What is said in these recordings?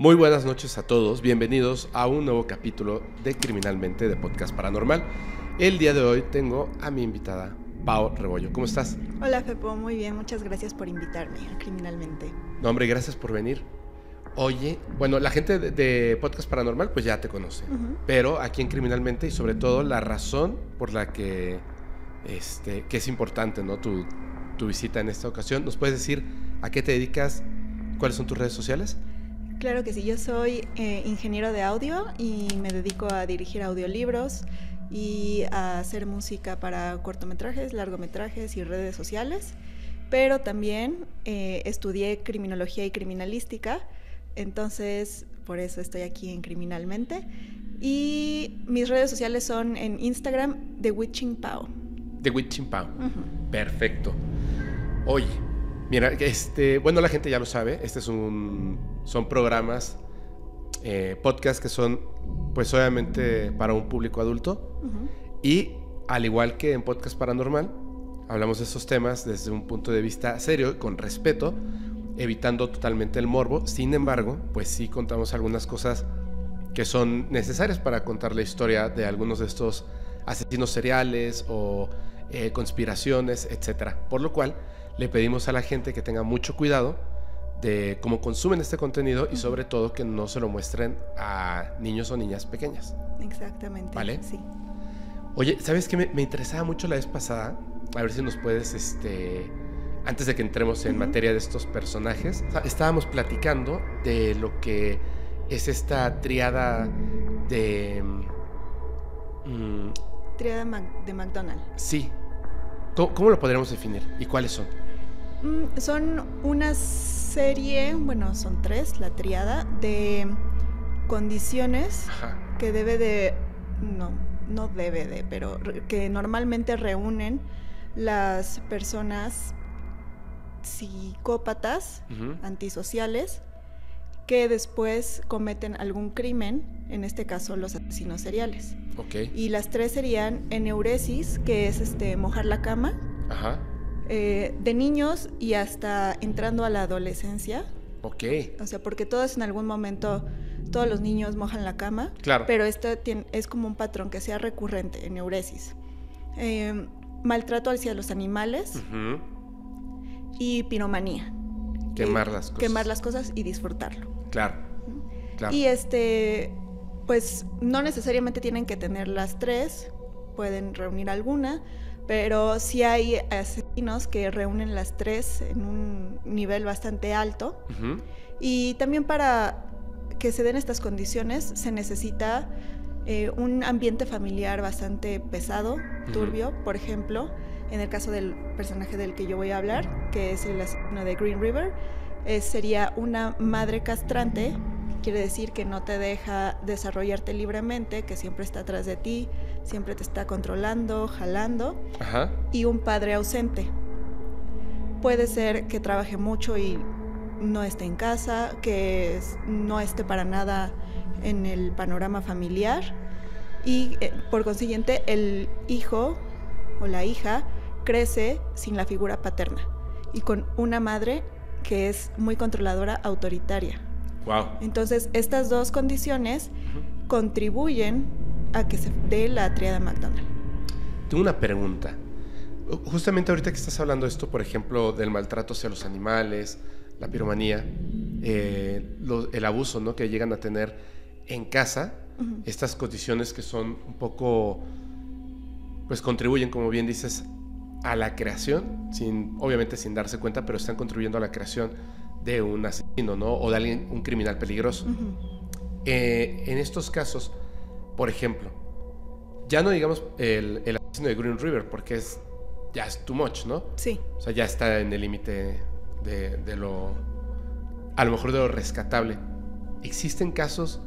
Muy buenas noches a todos, bienvenidos a un nuevo capítulo de Criminalmente de Podcast Paranormal. El día de hoy tengo a mi invitada, Pao Rebollo. ¿Cómo estás? Hola Fepo, muy bien, muchas gracias por invitarme a Criminalmente. No, hombre, gracias por venir. Oye, bueno, la gente de, Podcast Paranormal pues ya te conoce, pero aquí en Criminalmente y sobre todo la razón por la que, este, que es importante, ¿no? Tu, tu visita en esta ocasión. ¿Nos puedes decir a qué te dedicas? ¿Cuáles son tus redes sociales? Claro que sí, yo soy eh, ingeniero de audio y me dedico a dirigir audiolibros y a hacer música para cortometrajes, largometrajes y redes sociales, pero también eh, estudié criminología y criminalística, entonces por eso estoy aquí en Criminalmente. Y mis redes sociales son en Instagram, The Witching Pau. The Witching Pau. Perfecto. Oye, Mira, este, bueno, la gente ya lo sabe, este es un, son programas, eh, podcasts que son, pues obviamente para un público adulto y al igual que en Podcast Paranormal, hablamos de estos temas desde un punto de vista serio, con respeto, evitando totalmente el morbo. Sin embargo, pues sí contamos algunas cosas que son necesarias para contar la historia de algunos de estos asesinos seriales o eh, conspiraciones, etc. Por lo cual, le pedimos a la gente que tenga mucho cuidado de cómo consumen este contenido y sobre todo que no se lo muestren a niños o niñas pequeñas. Exactamente. ¿Vale? Sí. Oye, ¿sabes qué me, interesaba mucho la vez pasada? A ver si nos puedes, este, antes de que entremos en materia de estos personajes, estábamos platicando de lo que es esta triada de... Mm, triada de McDonald's. Sí. ¿Cómo lo podríamos definir y cuáles son? Mm, son una serie, bueno, son tres, la triada, de condiciones que debe de, no, no debe de, pero que normalmente reúnen las personas psicópatas, antisociales, que después cometen algún crimen, en este caso los asesinos seriales. Y las tres serían eneuresis, que es este mojar la cama. Ajá eh, de niños y hasta entrando a la adolescencia. Ok. O sea, porque todos en algún momento, todos los niños mojan la cama. Claro. Pero esto es como un patrón que sea recurrente en neuresis. Eh, maltrato hacia los animales y piromanía. Quemar las cosas. Quemar las cosas y disfrutarlo. Claro. claro. Y este, pues no necesariamente tienen que tener las tres, pueden reunir alguna, pero sí hay asesinos que reúnen las tres en un nivel bastante alto. Y también para que se den estas condiciones se necesita eh, un ambiente familiar bastante pesado, turbio, por ejemplo, en el caso del personaje del que yo voy a hablar, que es el asesino de Green River, eh, sería una madre castrante quiere decir que no te deja desarrollarte libremente, que siempre está atrás de ti, siempre te está controlando, jalando, y un padre ausente. Puede ser que trabaje mucho y no esté en casa, que no esté para nada en el panorama familiar y eh, por consiguiente el hijo o la hija crece sin la figura paterna y con una madre que es muy controladora, autoritaria. Entonces, estas dos condiciones contribuyen a que se dé la triada McDonald. Tengo una pregunta. Justamente ahorita que estás hablando de esto, por ejemplo, del maltrato hacia los animales, la piromanía, eh, el abuso ¿no? que llegan a tener en casa, estas condiciones que son un poco, pues contribuyen, como bien dices, a la creación, sin, obviamente sin darse cuenta, pero están contribuyendo a la creación de un asesino, ¿no? O de alguien, un criminal peligroso. Eh, en estos casos, por ejemplo, ya no digamos el, asesino de Green River, porque es ya es too much, ¿no? Sí. O sea, ya está en el límite de, lo, a lo mejor de lo rescatable. Existen casos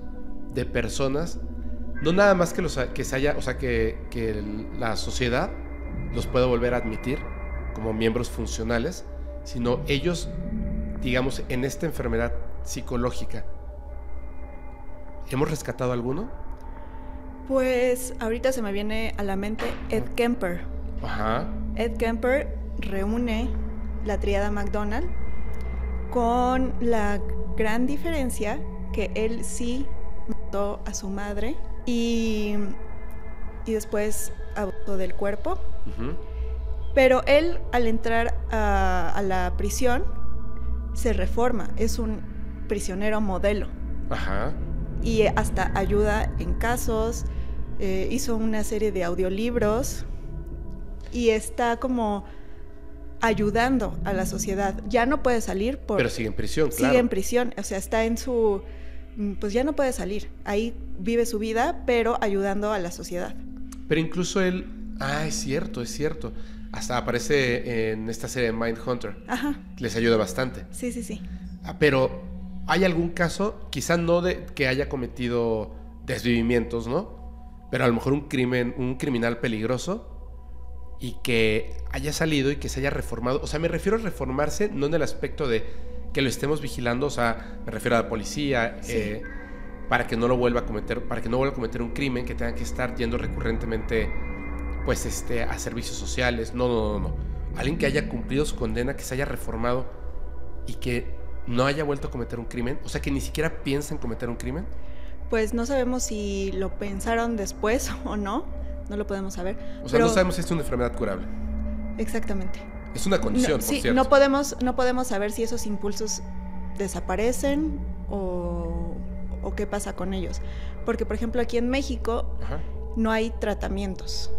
de personas, no nada más que, los, que se haya, o sea, que, que la sociedad los pueda volver a admitir como miembros funcionales, sino ellos digamos, en esta enfermedad psicológica, ¿hemos rescatado alguno? Pues ahorita se me viene a la mente Ed Kemper. Ajá. Ed Kemper reúne la triada McDonald con la gran diferencia que él sí mató a su madre y, y después abusó del cuerpo. Pero él al entrar a, a la prisión se reforma, es un prisionero modelo Ajá. y hasta ayuda en casos, eh, hizo una serie de audiolibros y está como ayudando a la sociedad. Ya no puede salir por... Pero sigue en prisión, claro. Sigue en prisión, o sea, está en su... mm, Pues ya no puede salir. Ahí vive su vida, pero ayudando a la sociedad. Pero incluso él. Ah, es cierto, es cierto. Hasta aparece en esta serie de Mindhunter. Ajá, Les ayuda bastante. sí, sí, sí. Ah, pero, ¿hay algún caso, quizá no de que haya cometido desvivimientos, ¿no? Pero a lo mejor un crimen, un criminal peligroso y que haya salido y que se haya reformado. O sea, me refiero a reformarse no en el aspecto de que lo estemos vigilando, o sea, me refiero a la policía, Sí. eh, para que no lo vuelva a cometer, para que no vuelva a cometer un crimen, que tengan que estar yendo recurrentemente, pues, este, a servicios sociales. No, no, no, no. Alguien que haya cumplido su condena, que se haya reformado y que no haya vuelto a cometer un crimen, o sea, que ni siquiera piensa en cometer un crimen. Pues no sabemos si lo pensaron después o no, no lo podemos saber. O sea, pero- no sabemos si es una enfermedad curable. Exactamente. Es una condición, No, por sí, cierto. no podemos, no podemos saber si esos impulsos desaparecen o, o qué pasa con ellos. Porque, por ejemplo, aquí en México Ajá. no hay tratamientos.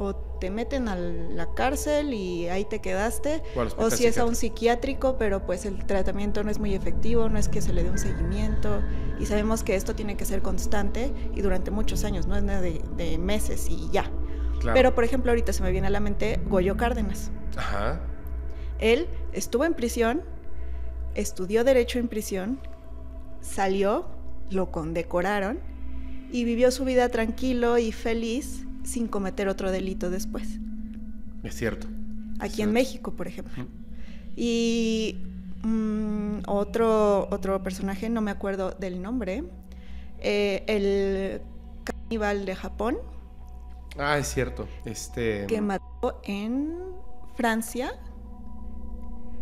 O te meten a la cárcel y ahí te quedaste, O si es a un psiquiátrico. psiquiátrico, pero pues el tratamiento no es muy efectivo, no es que se le dé un seguimiento. Y sabemos que esto tiene que ser constante y durante muchos años, no es nada de, de meses y ya. Claro. Pero, por ejemplo, ahorita se me viene a la mente Goyo Cárdenas. Ajá. Él estuvo en prisión, estudió derecho en prisión, salió, lo condecoraron y vivió su vida tranquilo y feliz sin cometer otro delito después. Es cierto. Aquí Cierto. en México, por ejemplo. Y mm, otro, otro personaje, no me acuerdo del nombre, eh, el caníbal de Japón, Ah, es cierto. Este. que mató en Francia.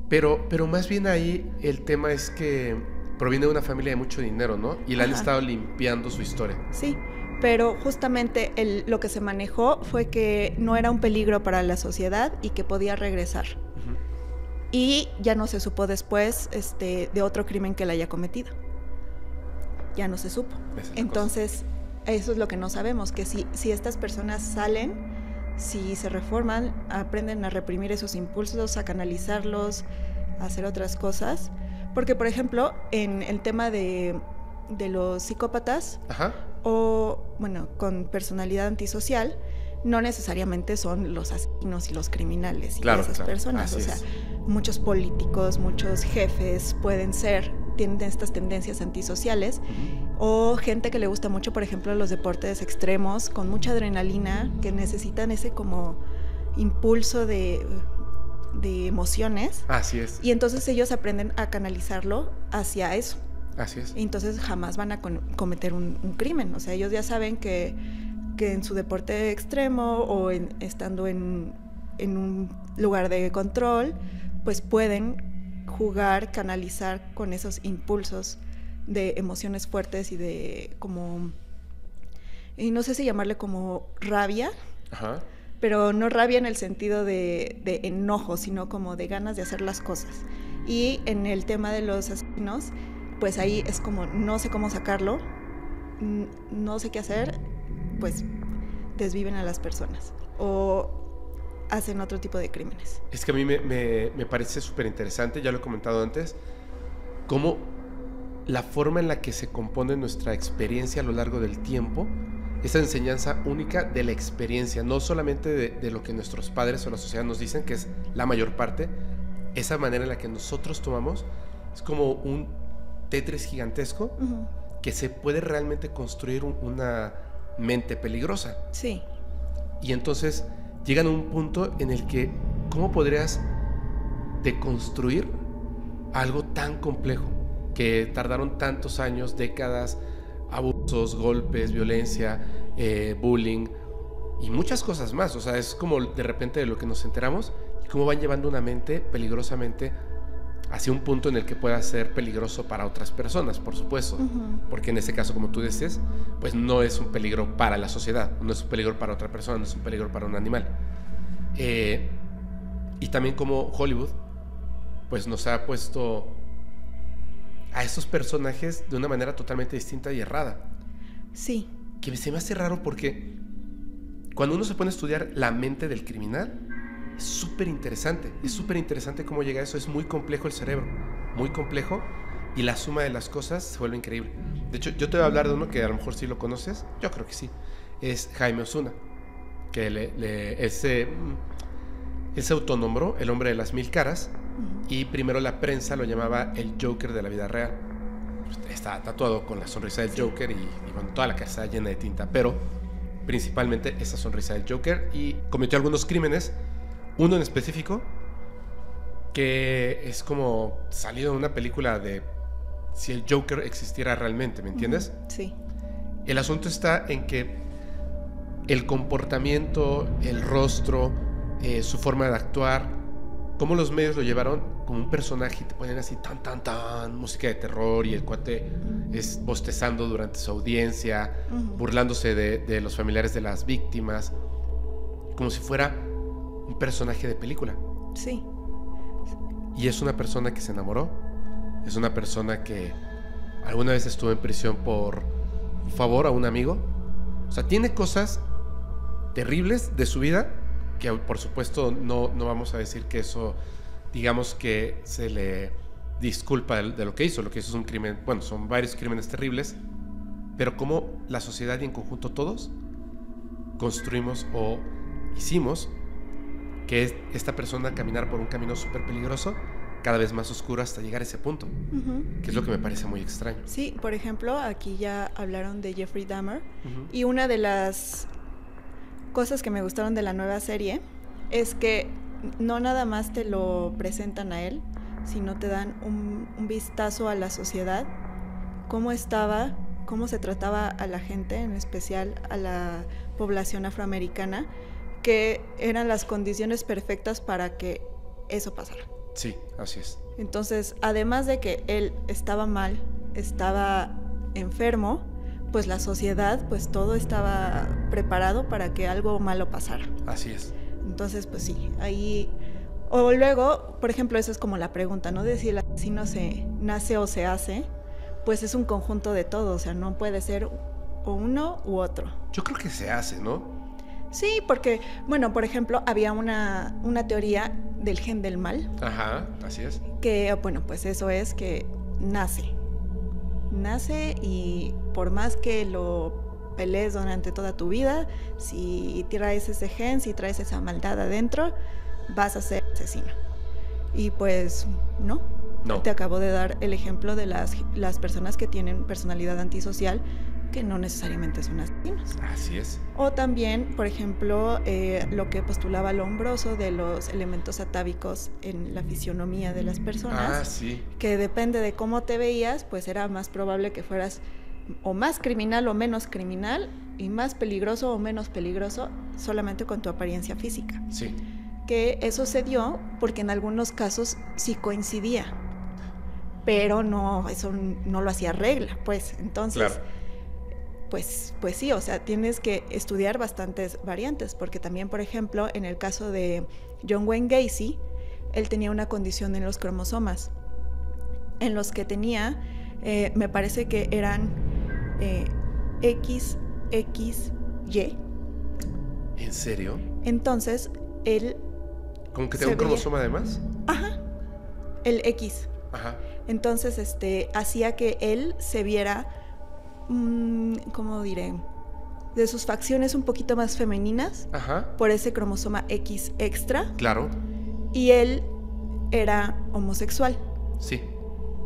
Pero, pero más bien ahí el tema es que proviene de una familia de mucho dinero, ¿no? Y le han Ajá. estado limpiando su historia. Sí, pero justamente el- lo que se manejó fue que no era un peligro para la sociedad y que podía regresar. Y ya no se supo después este, de otro crimen que él haya cometido. Ya no se supo. Es la Entonces, eso es lo que no sabemos, que si, si estas personas salen, si se reforman, aprenden a reprimir esos impulsos, a canalizarlos, a hacer otras cosas. Porque, por ejemplo, en el tema de, de los psicópatas, Ajá. o, bueno, con personalidad antisocial, no necesariamente son los asesinos y los criminales y Claro, esas claro, personas. así o sea, es. muchos políticos, muchos jefes pueden ser, tienen estas tendencias antisociales. O gente que le gusta mucho, por ejemplo, los deportes extremos, con mucha adrenalina, que necesitan ese como impulso de, de emociones. Así es. Y entonces ellos aprenden a canalizarlo hacia eso. Así es. Y entonces jamás van a cometer un, un crimen. O sea, ellos ya saben que, que en su deporte extremo o en- estando en, en un lugar de control, pues pueden jugar, canalizar con esos impulsos de emociones fuertes y de como, y no sé si llamarle como rabia, Ajá. Pero no rabia en el sentido de, enojo, sino como de ganas de hacer las cosas. Y en el tema de los asesinos, pues ahí es como no sé cómo sacarlo, no sé qué hacer, pues desviven a las personas o hacen otro tipo de crímenes. Es que a mí me, me- me parece súper interesante, ya lo he comentado antes, cómo la forma en la que se compone nuestra experiencia a lo largo del tiempo, esa enseñanza única de la experiencia, no solamente de, de lo que nuestros padres o la sociedad nos dicen, que es la mayor parte, esa manera en la que nosotros tomamos, es como un Tetris gigantesco que se puede realmente construir un- una mente peligrosa. Sí, Y entonces llegan a un punto en el que, ¿cómo podrías deconstruir algo tan complejo? Que tardaron tantos años, décadas, abusos, golpes, violencia, eh, bullying y muchas cosas más. O sea, es como de repente de lo que nos enteramos y cómo van llevando una mente peligrosamente hacia un punto en el que pueda ser peligroso para otras personas, por supuesto. Porque en ese caso, como tú dices, pues no es un peligro para la sociedad, no es un peligro para otra persona, no es un peligro para un animal. Eh, y también como Hollywood, pues nos ha puesto a esos personajes de una manera totalmente distinta y errada. Sí. Que se me hace raro porque cuando uno se pone a estudiar la mente del criminal, es súper interesante. Es súper interesante cómo llega a eso. Es muy complejo el cerebro. Muy complejo. Y la suma de las cosas se vuelve increíble. De hecho, yo te voy a hablar de uno que a lo mejor sí lo conoces. Yo creo que sí. Es Jaime Osuna. Que le, ese, se autonombró el hombre de las mil caras. Y primero la prensa lo llamaba el Joker de la vida real. Está tatuado con la sonrisa del Joker y, y con toda la casa llena de tinta. Pero principalmente esa sonrisa del Joker. Y cometió algunos crímenes uno en específico que es como salido de una película de si el Joker existiera realmente, ¿me entiendes? Sí. El asunto está en que el comportamiento, el rostro, eh, su forma de actuar, cómo los medios lo llevaron como un personaje y te ponen así tan, tan, tan, música de terror y el cuate es bostezando durante su audiencia, burlándose de, de los familiares de las víctimas, como si fuera un personaje de película. Sí. Y es una persona que se enamoró, es una persona que alguna vez estuvo en prisión por favor a un amigo. O sea, tiene cosas terribles de su vida que por supuesto no, no vamos a decir que eso, digamos que se le disculpa de, de, lo que hizo. Lo que hizo es un crimen, bueno, son varios crímenes terribles, pero como la sociedad y en conjunto todos construimos o hicimos que es esta persona caminar por un camino súper peligroso, cada vez más oscuro hasta llegar a ese punto, que es lo que me parece muy extraño. Sí, por ejemplo, aquí ya hablaron de Jeffrey Dahmer y una de las cosas que me gustaron de la nueva serie es que no nada más te lo presentan a él, sino te dan un, un vistazo a la sociedad, cómo estaba, cómo se trataba a la gente, en especial a la población afroamericana, que eran las condiciones perfectas para que eso pasara. Sí, así es. Entonces, además de que él estaba mal, estaba enfermo, pues la sociedad, pues todo estaba preparado para que algo malo pasara. Así es. Entonces, pues sí, ahí... O luego, por ejemplo, esa es como la pregunta, ¿no? De si el asesino se nace o se hace, pues es un conjunto de todo, o sea, no puede ser o uno u otro. Yo creo que se hace, ¿no? Sí, porque, bueno, por ejemplo, había una, una teoría del gen del mal. Ajá, así es. Que, bueno, pues eso es que nace. Nace y por más que lo pelees durante toda tu vida, si traes ese gen, si traes esa maldad adentro, vas a ser asesino. Y pues no. No. Te acabo de dar el ejemplo de las, las personas que tienen personalidad antisocial que no necesariamente son asesinos. Así es. O también, por ejemplo, eh, lo que postulaba Lombroso de los elementos atávicos en la fisionomía de las personas. Ah, sí. Que depende de cómo te veías, pues era más probable que fueras o más criminal o menos criminal y más peligroso o menos peligroso solamente con tu apariencia física. Sí. Que eso se dio porque en algunos casos sí coincidía, pero no, eso no lo hacía regla, pues. Entonces, Claro. Pues, pues sí, o sea, tienes que estudiar bastantes variantes, porque también, por ejemplo, en el caso de John Wayne Gacy, él tenía una condición en los cromosomas, en los que tenía, eh, me parece que eran eh, XXY. ¿En serio? Entonces, él, ¿Como que tengo un veía- cromosoma además? ajá, el X. Ajá. Entonces, este, hacía que él se viera, mm, ¿cómo diré? De sus facciones un poquito más femeninas Ajá. por ese cromosoma X extra Claro. y él era homosexual Sí.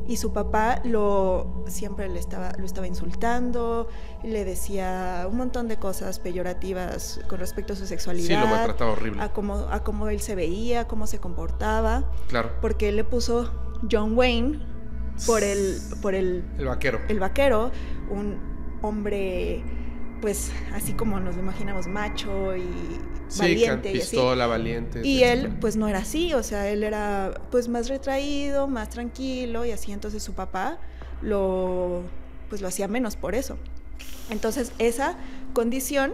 y su papá lo siempre le estaba lo estaba insultando, le decía un montón de cosas peyorativas con respecto a su Sí, sexualidad, lo maltrataba horrible. a cómo a cómo él se veía, cómo se comportaba, Claro. porque él le puso John Wayne por el por el El vaquero. el vaquero, un hombre pues así como nos lo imaginamos, macho y Sí, valiente y pistola, así. valiente. Y él pues no era así, o sea, él era pues más retraído, más tranquilo y así entonces su papá lo pues lo hacía menos por eso. Entonces esa condición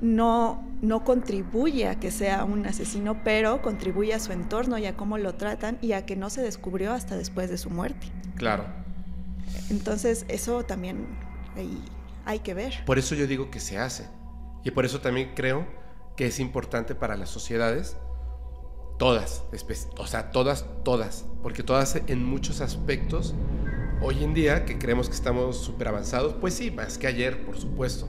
no, no contribuye a que sea un asesino, pero contribuye a su entorno y a cómo lo tratan y a que no se descubrió hasta después de su muerte. Claro. Entonces eso también hay, hay que ver. Por eso yo digo que se hace. Y por eso también creo que es importante para las sociedades, todas, o sea, todas, todas, porque todas en muchos aspectos, hoy en día que creemos que estamos súper avanzados, pues sí, más que ayer, por supuesto,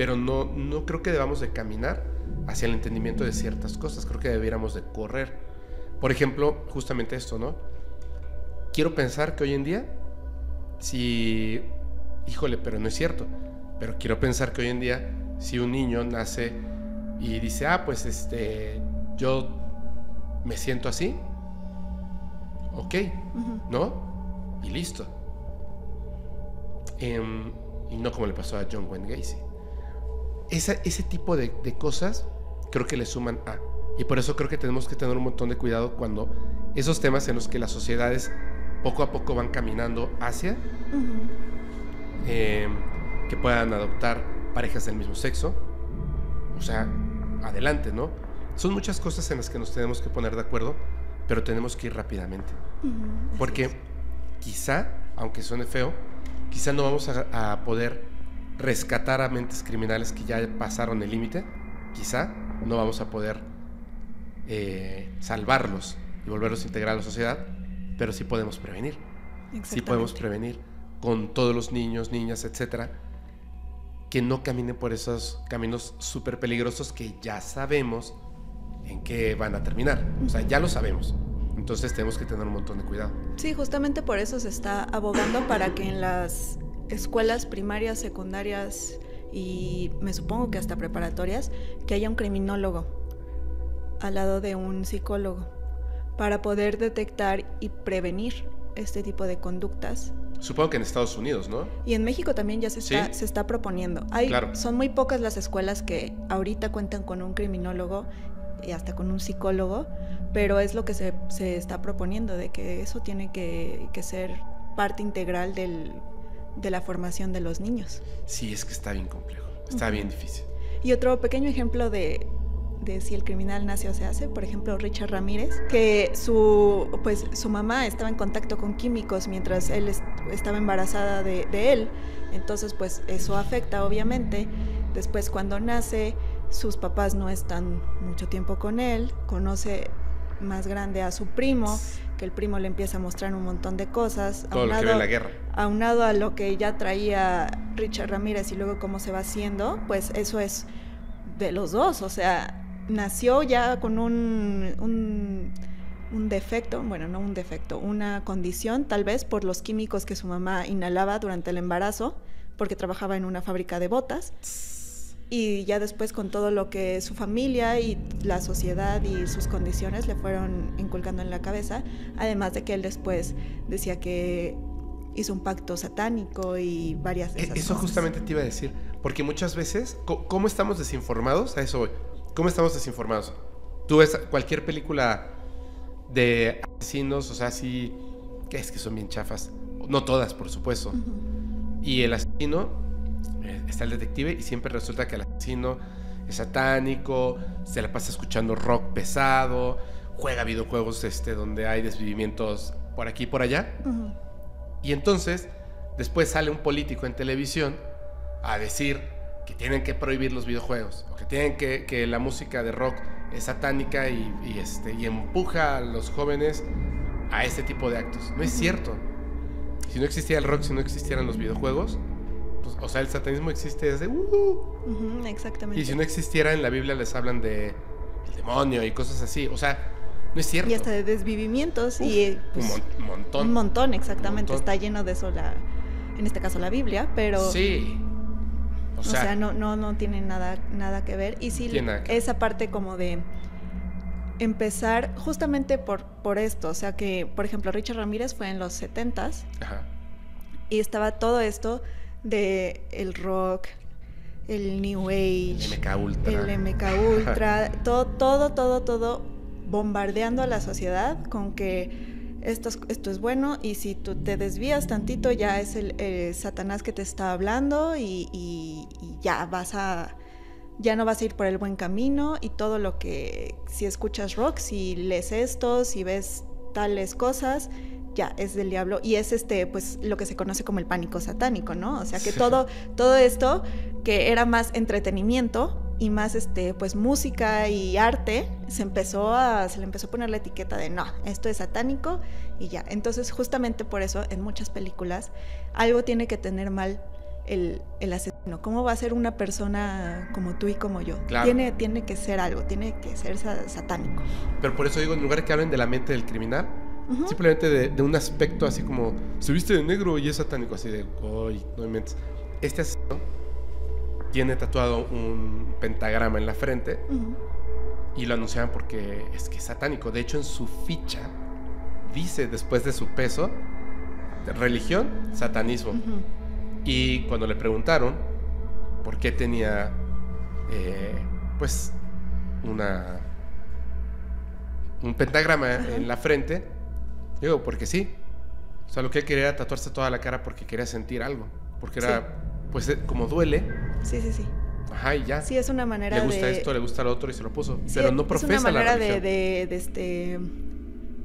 pero no, no creo que debamos de caminar hacia el entendimiento de ciertas cosas, creo que debiéramos de correr. Por ejemplo, justamente esto, ¿no? Quiero pensar que hoy en día, si, híjole, pero no es cierto, pero quiero pensar que hoy en día, si un niño nace y dice, ah, pues este, yo me siento así, ok. ¿no? Y listo. Em, y no como le pasó a John Wayne Gacy. Esa- ese tipo de, de cosas creo que le suman a. Y por eso creo que tenemos que tener un montón de cuidado cuando esos temas en los que las sociedades poco a poco van caminando hacia, em, que puedan adoptar parejas del mismo sexo. O sea, adelante, ¿no? Son muchas cosas en las que nos tenemos que poner de acuerdo, pero tenemos que ir rápidamente. Porque quizá, aunque suene feo, quizá no vamos a, a poder rescatar a mentes criminales que ya pasaron el límite. Quizá no vamos a poder eh, salvarlos y volverlos a integrar a la sociedad, pero sí podemos prevenir. Sí podemos prevenir con todos los niños, niñas, etcétera, que no caminen por esos caminos súper peligrosos que ya sabemos en qué van a terminar. O sea, ya lo sabemos. Entonces tenemos que tener un montón de cuidado. Sí, justamente por eso se está abogando para que en las escuelas primarias, secundarias y me supongo que hasta preparatorias, que haya un criminólogo al lado de un psicólogo para poder detectar y prevenir este tipo de conductas. Supongo que en Estados Unidos, ¿no? Y en México también ya se está, Sí. se está proponiendo. Hay, Claro. Son muy pocas las escuelas que ahorita cuentan con un criminólogo y hasta con un psicólogo, pero es lo que se, se está proponiendo, de que eso tiene que, que ser parte integral del- de la formación de los niños. Sí, es que está bien complejo. Está bien difícil. Y otro pequeño ejemplo de, de si el criminal nace o se hace, por ejemplo, Richard Ramírez, que su, pues, su mamá estaba en contacto con químicos mientras él est- estaba embarazada de, de él. Entonces, pues eso afecta, obviamente. Después, cuando nace, sus papás no están mucho tiempo con él, conoce más grande a su primo, que el primo le empieza a mostrar un montón de cosas. Todo lo que ve en la guerra. aunado a lo que ya traía Richard Ramírez y luego cómo se va haciendo, pues eso es de los dos, o sea, nació ya con un, un, un defecto, bueno, no un defecto, una condición tal vez por los químicos que su mamá inhalaba durante el embarazo, porque trabajaba en una fábrica de botas. Y ya después con todo lo que su familia y la sociedad y sus condiciones le fueron inculcando en la cabeza, además de que él después decía que hizo un pacto satánico y varias de E- esas Eso cosas. justamente te iba a decir. Porque muchas veces, ¿cómo estamos desinformados? A eso voy. ¿Cómo estamos desinformados? Tú ves cualquier película de asesinos, o sea, sí, es que son bien chafas. No todas, por supuesto. Y el asesino, está el detective y siempre resulta que el asesino es satánico, se la pasa escuchando rock pesado, juega videojuegos este, donde hay desvivimientos por aquí y por allá. Y entonces, después sale un político en televisión a decir que tienen que prohibir los videojuegos, o que tienen que, que la música de rock es satánica y, y, este, y empuja a los jóvenes a este tipo de actos. No es cierto. Si no existía el rock, si no existieran los videojuegos, pues, o sea, el satanismo existe desde... uh, exactamente. y si no existiera, en la Biblia les hablan de el demonio y cosas así. O sea, no es cierto. Y hasta de desvivimientos y pues, un, mon- un montón. un montón, exactamente. Un montón. Está lleno de eso, la, en este caso la Biblia, pero... Sí. O sea, no, no, no tiene nada, nada que ver. Y sí, esa parte como de empezar justamente por, por esto. O sea que, por ejemplo, Richard Ramírez fue en los 70s Ajá. y estaba todo esto de el rock, el New Age, el MK Ultra, el MK Ultra, todo, todo, todo, todo bombardeando a la sociedad con que esto es, esto es bueno y si tú te desvías tantito ya es el Satanás que te está hablando y, y, y ya vas a ya no vas a ir por el buen camino y todo lo que si escuchas rock, si lees esto, si ves tales cosas, ya es del diablo y es este pues lo que se conoce como el pánico satánico, ¿no? O sea, que todo todo esto que era más entretenimiento y más este pues música y arte se empezó a se le empezó a poner la etiqueta de no esto es satánico y ya. Entonces justamente por eso en muchas películas algo tiene que tener mal el, el asesino. Cómo va a ser una persona como tú y como yo Claro. tiene tiene que ser algo tiene que ser sa- satánico. Pero por eso digo, en lugar de que hablen de la mente del criminal, Simplemente de, de un aspecto así como, se viste de negro y es satánico, así de, uy, no inventes. Este asesino tiene tatuado un pentagrama en la frente y lo anunciaban porque es que es satánico. De hecho, en su ficha dice después de su peso, religión, satanismo. Y cuando le preguntaron por qué tenía, eh, pues, una un pentagrama Ajá. en la frente, digo, porque sí. O sea, lo que él quería era tatuarse toda la cara porque quería sentir algo. Porque era, pues, eh, como duele, sí sí sí ajá, y ya. sí es una manera le gusta de esto, le gusta lo otro y se lo puso. Sí, pero no es profesa una la manera de, de, de este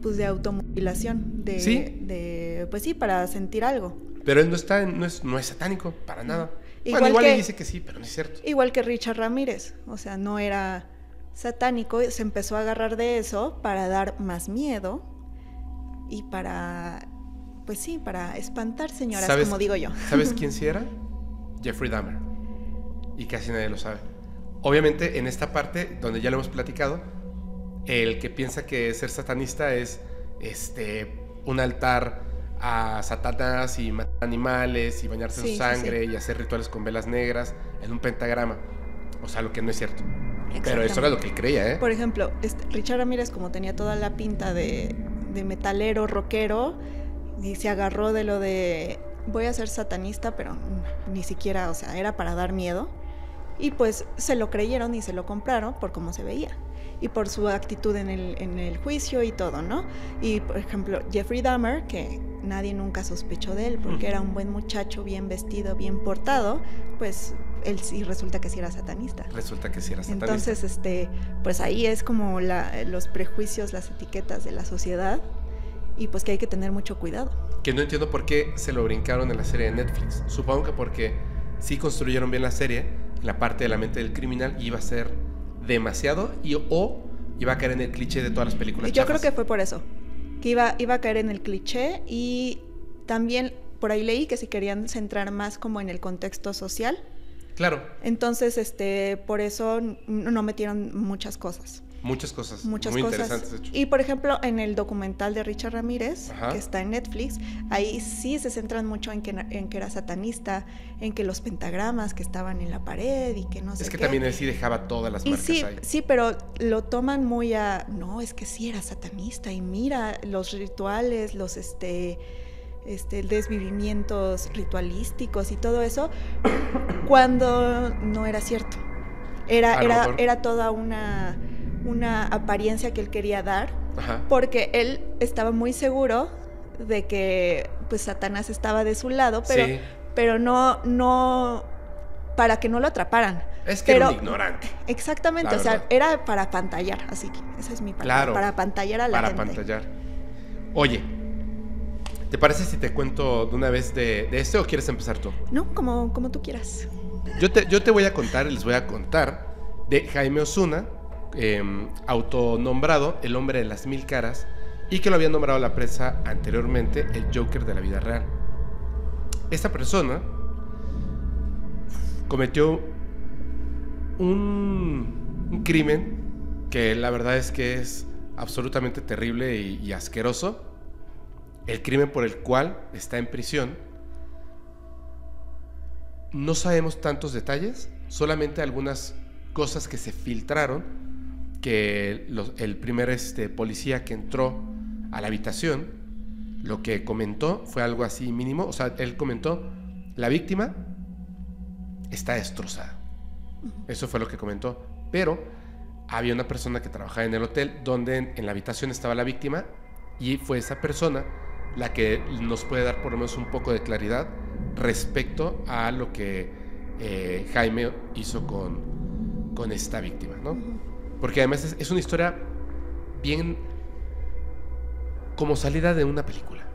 pues de automutilación de, Sí. de pues sí para sentir algo Pero él no está, en- no es, no es satánico, para nada. Igual bueno, igual que- le dice que sí, pero no es cierto. igual que Richard Ramírez o sea no era satánico se empezó a agarrar de eso para dar más miedo y para pues sí para espantar señoras ¿Sabes- como digo yo ¿Sabes quién sí era? Jeffrey Dahmer. Y casi nadie lo sabe. Obviamente, en esta parte, donde ya lo hemos platicado, el que piensa que ser satanista es este un altar a Satanás y matar animales y bañarse en Sí, su sí, sangre y hacer rituales con velas negras en un pentagrama. O sea, lo que no es cierto. Pero eso era lo que él creía, ¿eh? Por ejemplo, este, Richard Ramírez, como tenía toda la pinta de, de metalero, rockero, y se agarró de lo de voy a ser satanista, pero ni siquiera, o sea, era para dar miedo. Y pues se lo creyeron y se lo compraron por cómo se veía y por su actitud en el, en el juicio y todo, ¿no? Y por ejemplo, Jeffrey Dahmer, que nadie nunca sospechó de él porque era un buen muchacho, bien vestido, bien portado, pues él sí resulta que sí era satanista. Resulta que sí era satanista. Entonces, este, pues ahí es como la- los prejuicios, las etiquetas de la sociedad y pues que hay que tener mucho cuidado. Que no entiendo por qué se lo brincaron en la serie de Netflix. Supongo que porque sí construyeron bien la serie, la parte de la mente del criminal iba a ser demasiado y o iba a caer en el cliché de todas las películas. Yo creo chafas. que fue por eso, que iba, iba a caer en el cliché y también por ahí leí que si querían centrar más como en el contexto social, Claro, entonces este, por eso no metieron muchas cosas. muchas cosas. muchas muy cosas. interesantes, de hecho. Y por ejemplo, en el documental de Richard Ramírez, Ajá. que está en Netflix, ahí sí se centran mucho en que, en que era satanista, en que los pentagramas que estaban en la pared y que no sé es que qué. también él sí dejaba todas las Y marcas sí, ahí. sí, pero lo toman muy a, no, es que sí era satanista y mira los rituales, los este, este, desvivimientos ritualísticos y todo eso, cuando no era cierto. Era, era, era toda una, una apariencia que él quería dar, Ajá. porque él estaba muy seguro de que pues Satanás estaba de su lado, pero, sí, pero no, no, para que no lo atraparan. es que era un pero- ignorante. Exactamente, o sea, era para pantallar, así que esa es mi palabra, Claro. para pantallar a la Para gente. pantallar. Oye, ¿te parece si te cuento de una vez de, de este o quieres empezar tú? No, como, como tú quieras. Yo te, yo te voy a contar, les voy a contar de Jaime Osuna, eh, autonombrado el hombre de las mil caras, y que lo había nombrado la prensa anteriormente el Joker de la vida real. Esta persona cometió un, un crimen que la verdad es que es absolutamente terrible y, y asqueroso. El crimen por el cual está en prisión no sabemos tantos detalles, solamente algunas cosas que se filtraron, que los- el primer este, policía que entró a la habitación, lo que comentó fue algo así mínimo, o sea, él comentó, la víctima está destrozada. Eso fue lo que comentó. Pero había una persona que trabajaba en el hotel donde en, la habitación estaba la víctima y fue esa persona la que nos puede dar por lo menos un poco de claridad respecto a lo que eh, Jaime hizo con, con esta víctima, ¿no? Porque además es, una historia bien como salida de una película.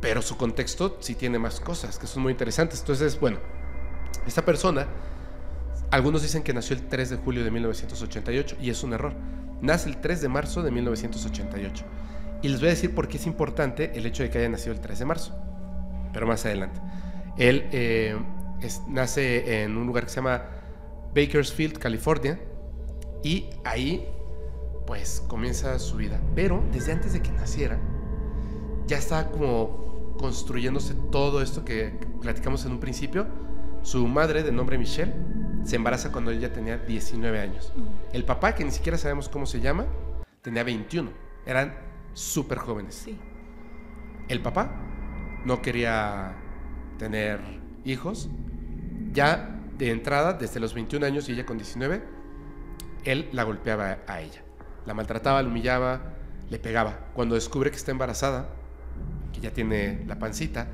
Pero su contexto sí tiene más cosas que son muy interesantes. Entonces, bueno, esta persona, algunos dicen que nació el 3 de julio de 1988 y es un error. Nace el 3 de marzo de 1988. Y les voy a decir por qué es importante el hecho de que haya nacido el 3 de marzo. Pero más adelante. Él eh, nace en un lugar que se llama Bakersfield, California. Y ahí, pues, comienza su vida. Pero desde antes de que naciera, ya estaba como construyéndose todo esto que platicamos en un principio. Su madre, de nombre Michelle, se embaraza cuando ella tenía 19 años. El papá, que ni siquiera sabemos cómo se llama, tenía 21. Eran súper jóvenes. Sí. El papá no quería tener hijos. Ya de entrada, desde los 21 años y ella con 19, él la golpeaba a ella. La maltrataba, la humillaba, le pegaba. Cuando descubre que está embarazada, que ya tiene la pancita,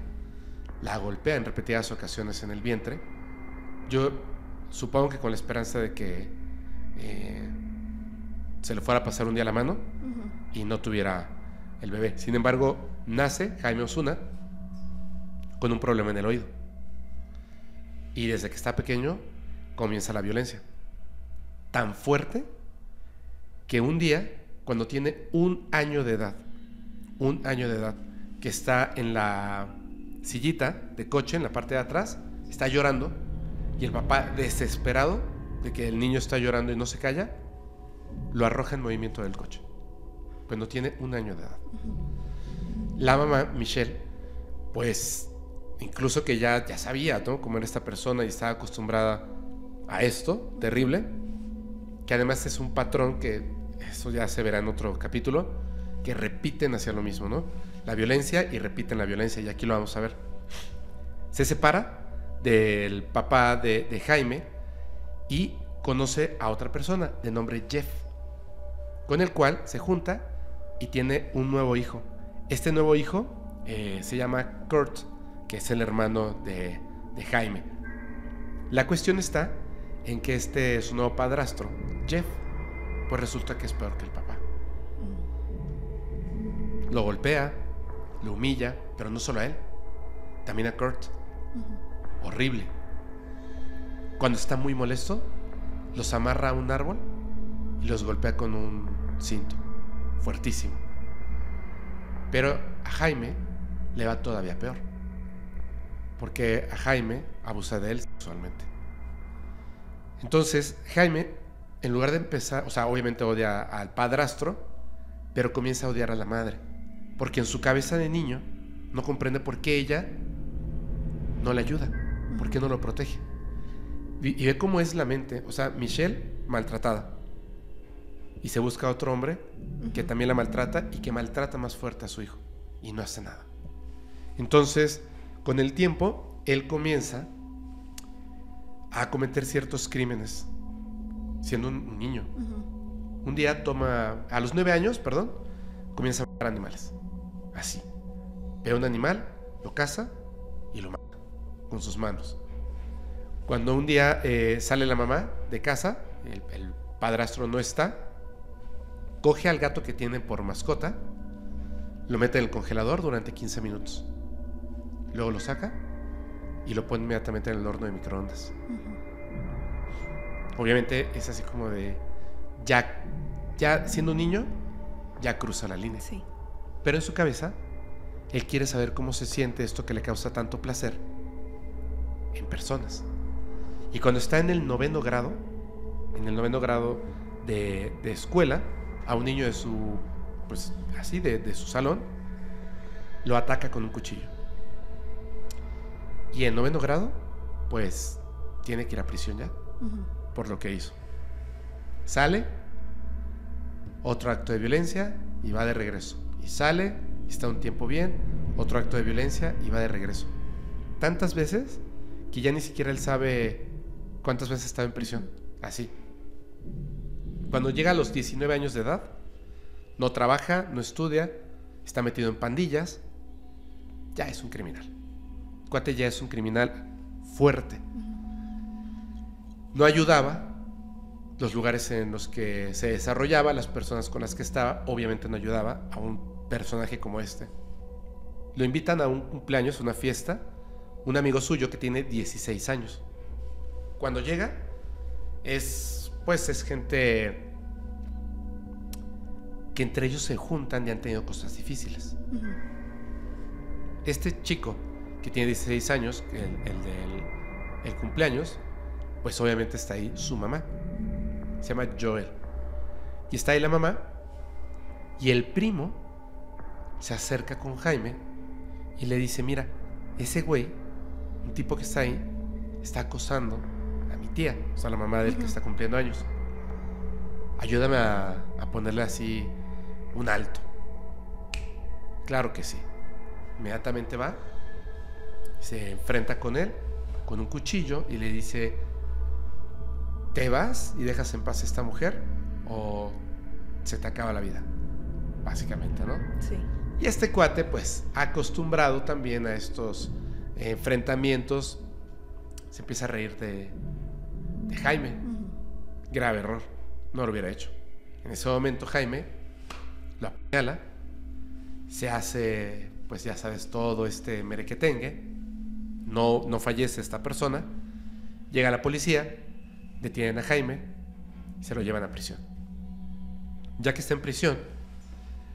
la golpea en repetidas ocasiones en el vientre. Yo supongo que con la esperanza de que eh, se le fuera a pasar un día la mano y no tuviera el bebé. Sin embargo, nace Jaime Osuna con un problema en el oído. Y desde que está pequeño comienza la violencia. Tan fuerte que un día, cuando tiene un año de edad, un año de edad, que está en la sillita de coche, en la parte de atrás, está llorando, y el papá, desesperado de que el niño está llorando y no se calla, lo arroja en movimiento del coche, cuando tiene un año de edad. La mamá, Michelle, pues incluso que ya, ya sabía ¿no? cómo era esta persona y estaba acostumbrada a esto, terrible, que además es un patrón que, eso ya se verá en otro capítulo, que repiten hacia lo mismo, ¿no? La violencia y repiten la violencia, y aquí lo vamos a ver. Se separa del papá de, de Jaime y conoce a otra persona de nombre Jeff, con el cual se junta y tiene un nuevo hijo. Este nuevo hijo eh, se llama Kurt, que es el hermano de, Jaime. La cuestión está en que este su nuevo padrastro, Jeff, pues resulta que es peor que el papá. Lo golpea, lo humilla, pero no solo a él, también a Kurt. Horrible. Cuando está muy molesto, los amarra a un árbol y los golpea con un cinto, fuertísimo. Pero a Jaime le va todavía peor. Porque a Jaime abusa de él sexualmente. Entonces, Jaime, en lugar de empezar, o sea, obviamente odia al padrastro, pero comienza a odiar a la madre. Porque en su cabeza de niño no comprende por qué ella no le ayuda, por qué no lo protege. Y, ve cómo es la mente. O sea, Michelle maltratada. Y se busca a otro hombre que también la maltrata y que maltrata más fuerte a su hijo. Y no hace nada. Entonces, con el tiempo, él comienza a cometer ciertos crímenes, siendo un niño. Un día toma, a los nueve años, perdón, comienza a matar animales. Así. Ve a un animal, lo caza y lo mata con sus manos. Cuando un día eh, sale la mamá de casa, el, el padrastro no está, coge al gato que tiene por mascota, lo mete en el congelador durante 15 minutos Luego lo saca y lo pone inmediatamente en el horno de microondas. Obviamente es así como de ya ya siendo un niño ya cruza la línea. Sí. Pero en su cabeza él quiere saber cómo se siente esto que le causa tanto placer en personas. Y cuando está en el noveno grado, en el noveno grado de, escuela, a un niño de su, pues así, de su salón, lo ataca con un cuchillo. Y en noveno grado, pues tiene que ir a prisión ya por lo que hizo. Sale, otro acto de violencia y va de regreso. Y sale, está un tiempo bien, otro acto de violencia y va de regreso. Tantas veces que ya ni siquiera él sabe ¿Cuántas veces estaba en prisión? Así. Cuando llega a los 19 años de edad, no trabaja, no estudia, está metido en pandillas, ya es un criminal. Cuate ya es un criminal fuerte. No ayudaba los lugares en los que se desarrollaba, las personas con las que estaba, obviamente no ayudaba a un personaje como este. Lo invitan a un cumpleaños, una fiesta, un amigo suyo que tiene 16 años. Cuando llega, es, pues, es gente que entre ellos se juntan y han tenido cosas difíciles. Este chico, que tiene 16 años, el, el del el cumpleaños, pues obviamente está ahí su mamá. Se llama Joel. Y está ahí la mamá. Y el primo se acerca con Jaime y le dice, mira, ese güey, un tipo que está ahí, está acosando tía, o sea, la mamá del que está cumpliendo años. Ayúdame a, a ponerle así un alto. Claro que sí. Inmediatamente va, se enfrenta con él, con un cuchillo, y le dice, ¿te vas y dejas en paz a esta mujer? ¿O se te acaba la vida? Básicamente, ¿no? Sí. Y este cuate, pues, acostumbrado también a estos enfrentamientos, se empieza a reír de, de Jaime. Grave error. No lo hubiera hecho. En ese momento Jaime lo apuñala, se hace, pues ya sabes, todo este merequetengue, no, no fallece esta persona, llega la policía, detienen a Jaime y se lo llevan a prisión. Ya que está en prisión,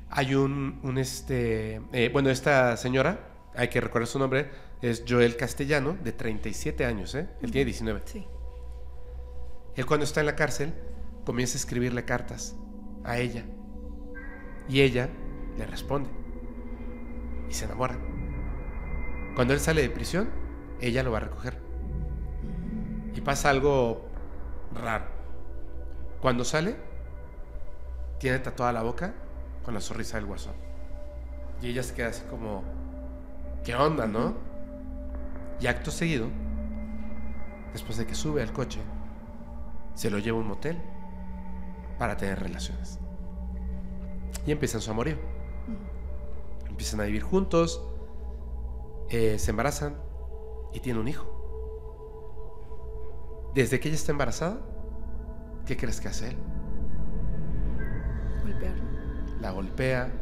hay un, un este, eh, bueno, esta señora, hay que recordar su nombre, es Joel Castellano, de 37 años, ¿eh? Él tiene 19. Sí. Él cuando está en la cárcel comienza a escribirle cartas a ella. Y ella le responde. Y se enamora. Cuando él sale de prisión, ella lo va a recoger. Y pasa algo raro. Cuando sale, tiene tatuada la boca con la sonrisa del guasón. Y ella se queda así como, ¿qué onda, no? Y acto seguido, después de que sube al coche, se lo lleva a un motel para tener relaciones. Y empiezan su amorío. Empiezan a vivir juntos, eh, se embarazan y tiene un hijo. Desde que ella está embarazada, ¿qué crees que hace él? Golpearlo. La golpea,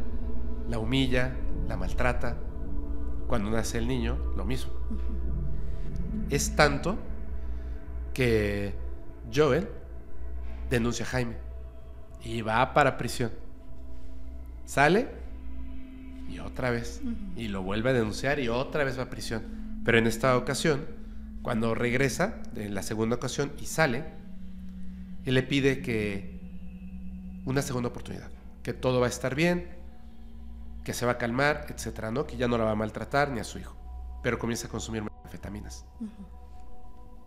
la humilla, la maltrata. Cuando nace el niño, lo mismo. Es tanto que Joel denuncia a Jaime y va para prisión. Sale y otra vez. Y lo vuelve a denunciar y otra vez va a prisión. Pero en esta ocasión, cuando regresa, en la segunda ocasión, y sale, él le pide que una segunda oportunidad, que todo va a estar bien, que se va a calmar, etcétera, ¿no? Que ya no la va a maltratar ni a su hijo. Pero comienza a consumir anfetaminas.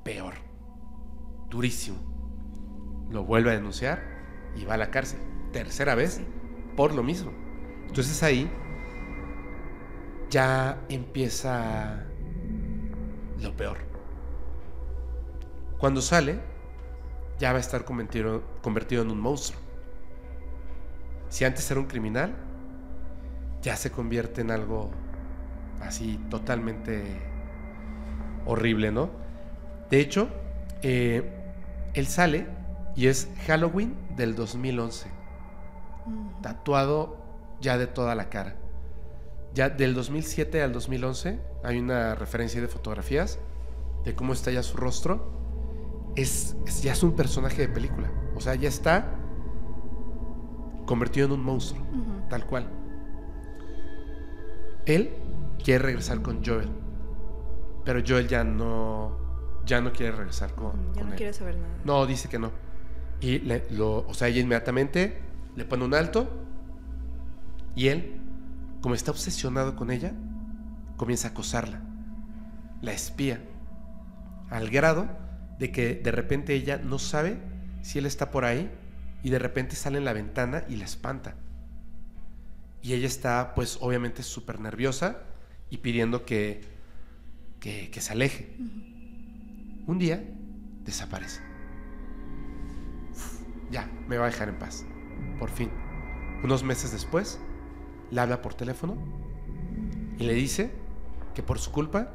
Peor. Durísimo. Lo vuelve a denunciar y va a la cárcel. Tercera vez por lo mismo. Entonces ahí ya empieza lo peor. Cuando sale, ya va a estar convertido, convertido en un monstruo. Si antes era un criminal, ya se convierte en algo así totalmente horrible, ¿no? De hecho, eh, él sale y es Halloween del 2011. Tatuado ya de toda la cara. Ya del 2007 al 2011 hay una referencia de fotografías de cómo está ya su rostro. Es, es- ya es un personaje de película. O sea, ya está convertido en un monstruo, tal cual. Él quiere regresar con Joel, pero Joel ya no, ya no quiere regresar con, Ya con no él. quiere saber nada. No, dice que no. Y le- lo, o sea, ella inmediatamente le pone un alto y él, como está obsesionado con ella, comienza a acosarla. La espía. Al grado de que de repente ella no sabe si él está por ahí y de repente sale en la ventana y la espanta. Y ella está, pues, obviamente súper nerviosa y pidiendo que, que, que se aleje. Un día desaparece. Ya, me va a dejar en paz. Por fin. Unos meses después, le habla por teléfono y le dice que por su culpa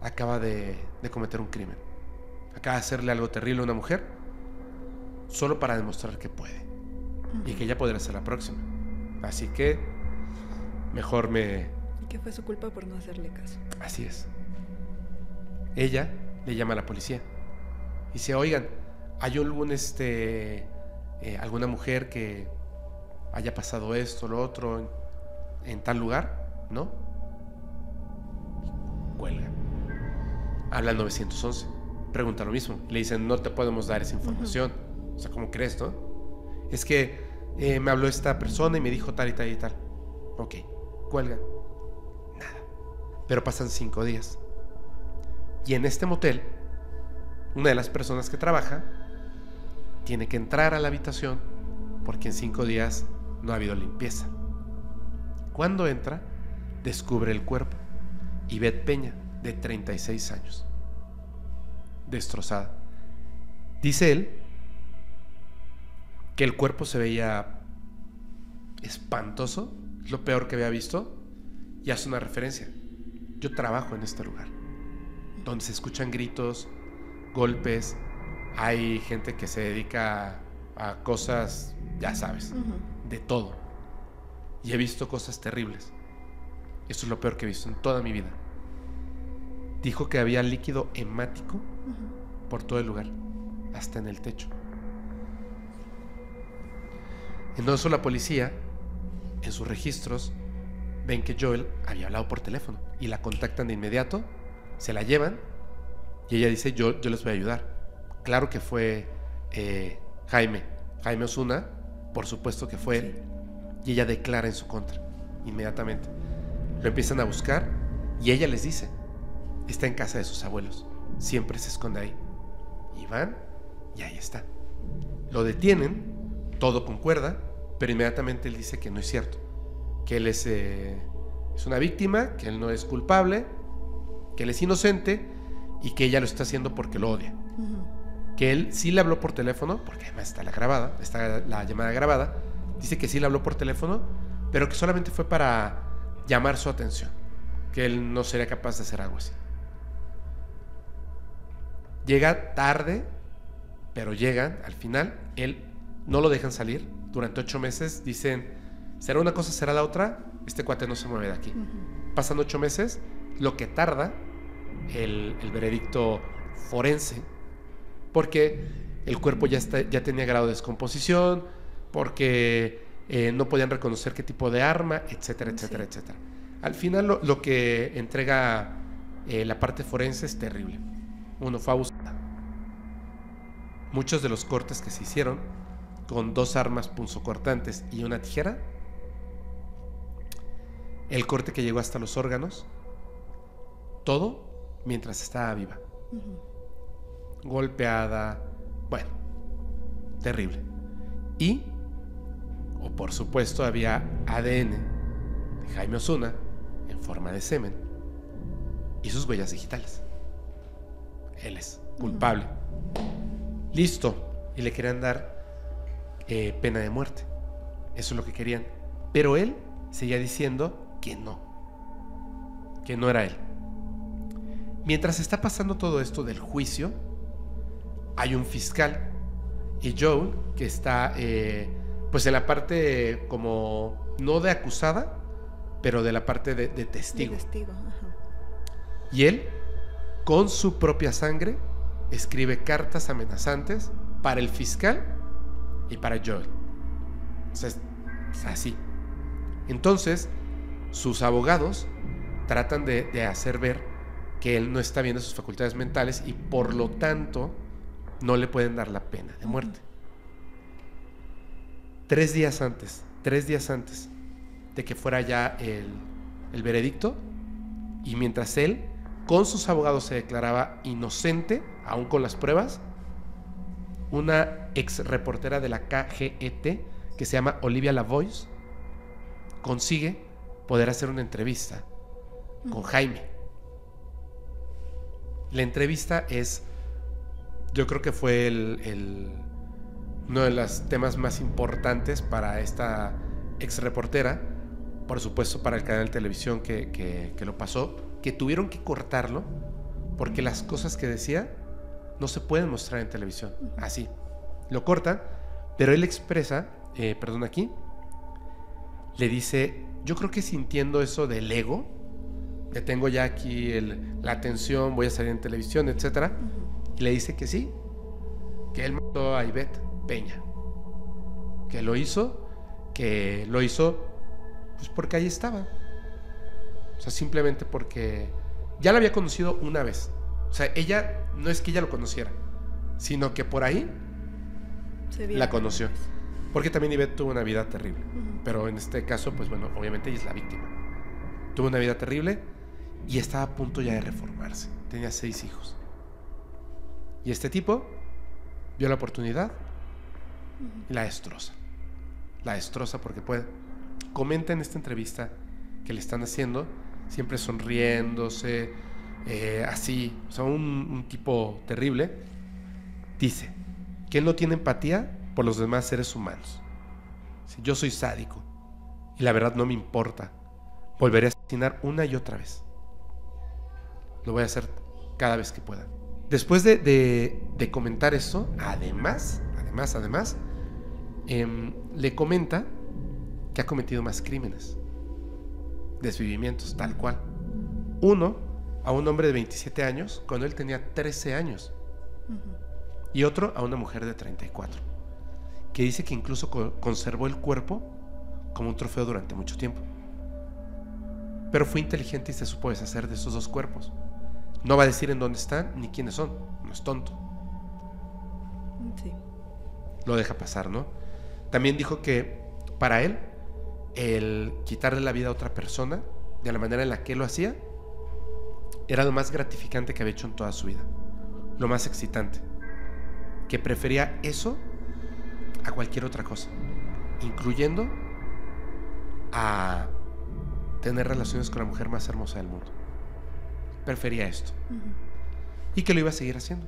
acaba de, de cometer un crimen. Acaba de hacerle algo terrible a una mujer solo para demostrar que puede y que ella podrá ser la próxima. Así que mejor me... Y que fue su culpa por no hacerle caso. Así es. Ella le llama a la policía y dice, oigan, ¿hay algún, este, eh, alguna mujer que haya pasado esto, lo otro, en, en tal lugar? ¿No? Cuelga. Habla al 911. Pregunta lo mismo. Le dicen, no te podemos dar esa información. O sea, ¿cómo crees, no? Es que eh, me habló esta persona y me dijo tal y tal y tal. Ok, cuelga. Nada. Pero pasan cinco días. Y en este motel, una de las personas que trabaja tiene que entrar a la habitación porque en cinco días no ha habido limpieza. Cuando entra, descubre el cuerpo. Ivette Peña, de 36 años. Destrozada. Dice él que el cuerpo se veía espantoso, es lo peor que había visto, y hace una referencia. Yo trabajo en este lugar, donde se escuchan gritos, golpes, hay gente que se dedica a, cosas, ya sabes, de todo. Y he visto cosas terribles. Esto es lo peor que he visto en toda mi vida. Dijo que había líquido hemático por todo el lugar, hasta en el techo. Entonces la policía, en sus registros, ven que Joel había hablado por teléfono y la contactan de inmediato, se la llevan y ella dice, yo, yo les voy a ayudar. Claro que fue eh, Jaime, Jaime Osuna, por supuesto que fue él, y ella declara en su contra, inmediatamente. Lo empiezan a buscar y ella les dice, está en casa de sus abuelos, siempre se esconde ahí. Y van y ahí está. Lo detienen todo concuerda, pero inmediatamente él dice que no es cierto, que él es, eh, es una víctima, que él no es culpable, que él es inocente y que ella lo está haciendo porque lo odia. Que él sí le habló por teléfono, porque además está la grabada, está la llamada grabada, dice que sí le habló por teléfono, pero que solamente fue para llamar su atención, que él no sería capaz de hacer algo así. Llega tarde, pero llegan al final, él no lo dejan salir. Durante ocho meses dicen, será una cosa, será la otra, este cuate no se mueve de aquí. Pasan ocho meses, lo que tarda el, veredicto forense, porque el cuerpo ya, está, ya tenía grado de descomposición, porque eh, no podían reconocer qué tipo de arma, etcétera, etcétera, etcétera. Al final lo, que entrega eh, la parte forense es terrible. Uno fue abusada. Muchos de los cortes que se hicieron con dos armas punzocortantes y una tijera. El corte que llegó hasta los órganos. Todo mientras estaba viva. Golpeada. Bueno, terrible. Y, o por supuesto, había ADN de Jaime Osuna en forma de semen y sus huellas digitales. Él es culpable. Listo. Y le querían dar eh, pena de muerte. Eso es lo que querían. Pero él seguía diciendo que no, que no era él. Mientras está pasando todo esto del juicio, hay un fiscal y Joe, que está eh, pues en la parte como no de acusada, pero de la parte de, testigo. Y él, con su propia sangre, escribe cartas amenazantes para el fiscal y para Joel. O sea, es así. Entonces, sus abogados tratan de, hacer ver que él no está viendo sus facultades mentales y por lo tanto no le pueden dar la pena de muerte. Tres días antes, tres días antes de que fuera ya el, el veredicto, y mientras él con sus abogados se declaraba inocente, aún con las pruebas, una ex reportera de la KGET que se llama Olivia Lavois consigue poder hacer una entrevista con Jaime. La entrevista es, yo creo que fue el, uno de los temas más importantes para esta ex reportera, por supuesto para el canal de televisión que, que lo pasó, que tuvieron que cortarlo porque las cosas que decía no se pueden mostrar en televisión, así. Lo cortan, pero él expresa, eh, perdón aquí, le dice, yo creo que sintiendo eso del ego, que tengo ya aquí la atención, voy a salir en televisión, etc. Y le dice que sí, que él mató a Ivette Peña, que lo hizo, que lo hizo pues porque ahí estaba. O sea, simplemente porque ya la había conocido una vez. O sea, ella no es que ella lo conociera, sino que por ahí la conoció. Porque también Ivette tuvo una vida terrible. Pero en este caso, pues bueno, obviamente ella es la víctima. Tuvo una vida terrible y estaba a punto ya de reformarse. Tenía seis hijos. Y este tipo vio la oportunidad y la destroza. La destroza porque puede. Comenta en esta entrevista que le están haciendo, siempre sonriéndose, eh, así, o sea, un, tipo terrible, dice que él no tiene empatía por los demás seres humanos. Si yo soy sádico y la verdad no me importa, volveré a asesinar una y otra vez. Lo voy a hacer cada vez que pueda. Después de, comentar eso, además, además, además, em, le comenta que ha cometido más crímenes, desvivimientos, tal cual. Uno a un hombre de 27 años cuando él tenía 13 años. Y otro a una mujer de 34, que dice que incluso conservó el cuerpo como un trofeo durante mucho tiempo. Pero fue inteligente y se supo deshacer de esos dos cuerpos. No va a decir en dónde están ni quiénes son. No es tonto. Sí. Lo deja pasar, ¿no? También dijo que para él, el quitarle la vida a otra persona, de la manera en la que lo hacía, era lo más gratificante que había hecho en toda su vida, lo más excitante, que prefería eso a cualquier otra cosa, incluyendo a tener relaciones con la mujer más hermosa del mundo. Prefería esto. Y que lo iba a seguir haciendo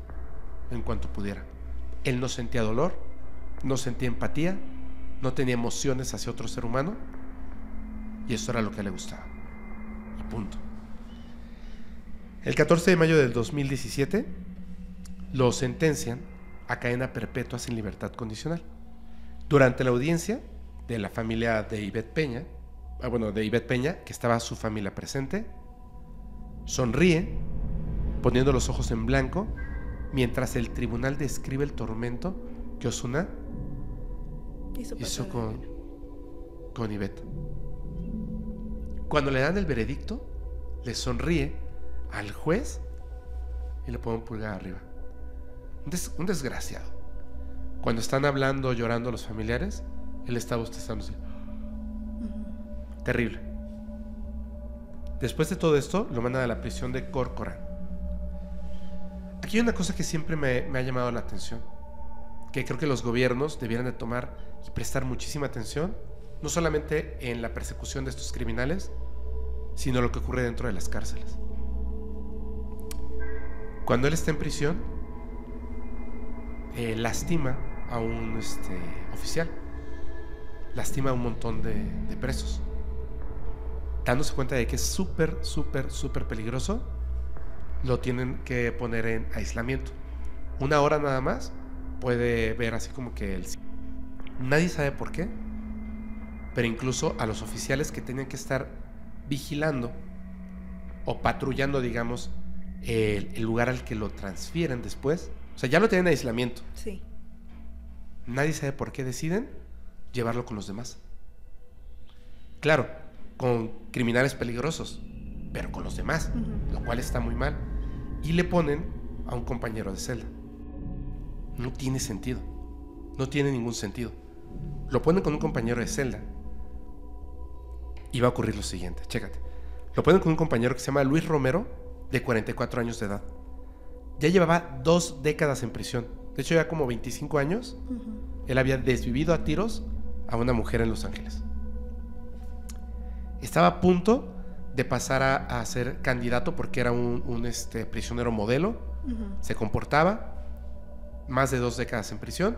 en cuanto pudiera. Él no sentía dolor, no sentía empatía, no tenía emociones hacia otro ser humano, y eso era lo que le gustaba. Y punto. El 14 de mayo del 2017 lo sentencian a cadena perpetua sin libertad condicional. Durante la audiencia de la familia de Ivette Peña, ah, bueno, de Ivette Peña, que estaba su familia presente, sonríe, poniendo los ojos en blanco, mientras el tribunal describe el tormento que Osuna hizo, con, con Ivette. Cuando le dan el veredicto, le sonríe al juez y le pone un pulgar arriba. Un, desgraciado. Cuando están hablando, llorando los familiares, él está bostezando Terrible. Después de todo esto, lo mandan a la prisión de Corcoran. Aquí hay una cosa que siempre me, ha llamado la atención, que creo que los gobiernos debieran de tomar y prestar muchísima atención, no solamente en la persecución de estos criminales, sino lo que ocurre dentro de las cárceles. Cuando él está en prisión, eh, lastima a un este, oficial, lastima a un montón de presos, dándose cuenta de que es súper, súper, súper peligroso, lo tienen que poner en aislamiento. Una hora nada más puede ver así como que el... Nadie sabe por qué, pero incluso a los oficiales que tenían que estar vigilando o patrullando, digamos, el, lugar al que lo transfieren después. O sea, ya lo tienen en aislamiento. Sí. Nadie sabe por qué deciden llevarlo con los demás. Claro, con criminales peligrosos, pero con los demás, lo cual está muy mal. Y le ponen a un compañero de celda. No tiene sentido. No tiene ningún sentido. Lo ponen con un compañero de celda. Y va a ocurrir lo siguiente, chécate. Lo ponen con un compañero que se llama Luis Romero, de 44 años de edad. Ya llevaba dos décadas en prisión. De hecho, ya como 25 años, él había desvivido a tiros a una mujer en Los Ángeles. Estaba a punto de pasar a, ser candidato porque era un, este, prisionero modelo, se comportaba, más de dos décadas en prisión,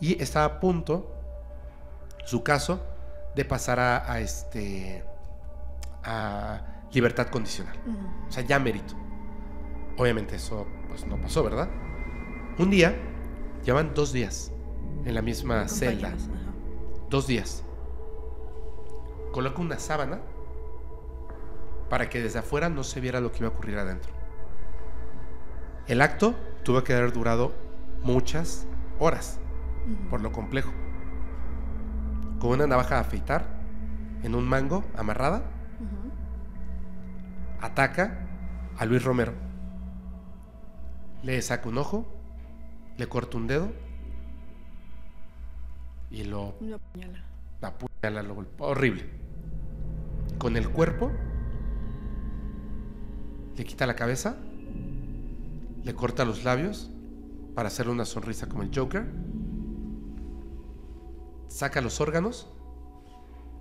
y estaba a punto, su caso, de pasar a, este, a libertad condicional. O sea, ya mérito. Obviamente eso pues, no pasó, ¿verdad? Un día, llevan dos días en la misma celda. Dos días. Coloca una sábana para que desde afuera no se viera lo que iba a ocurrir adentro. El acto tuvo que haber durado muchas horas, por lo complejo. Con una navaja de afeitar en un mango amarrada, ataca a Luis Romero. Le saca un ojo, le corta un dedo y lo, lo apuñala. La apuñala, lo Horrible. Con el cuerpo, le quita la cabeza, le corta los labios para hacerle una sonrisa como el Joker, saca los órganos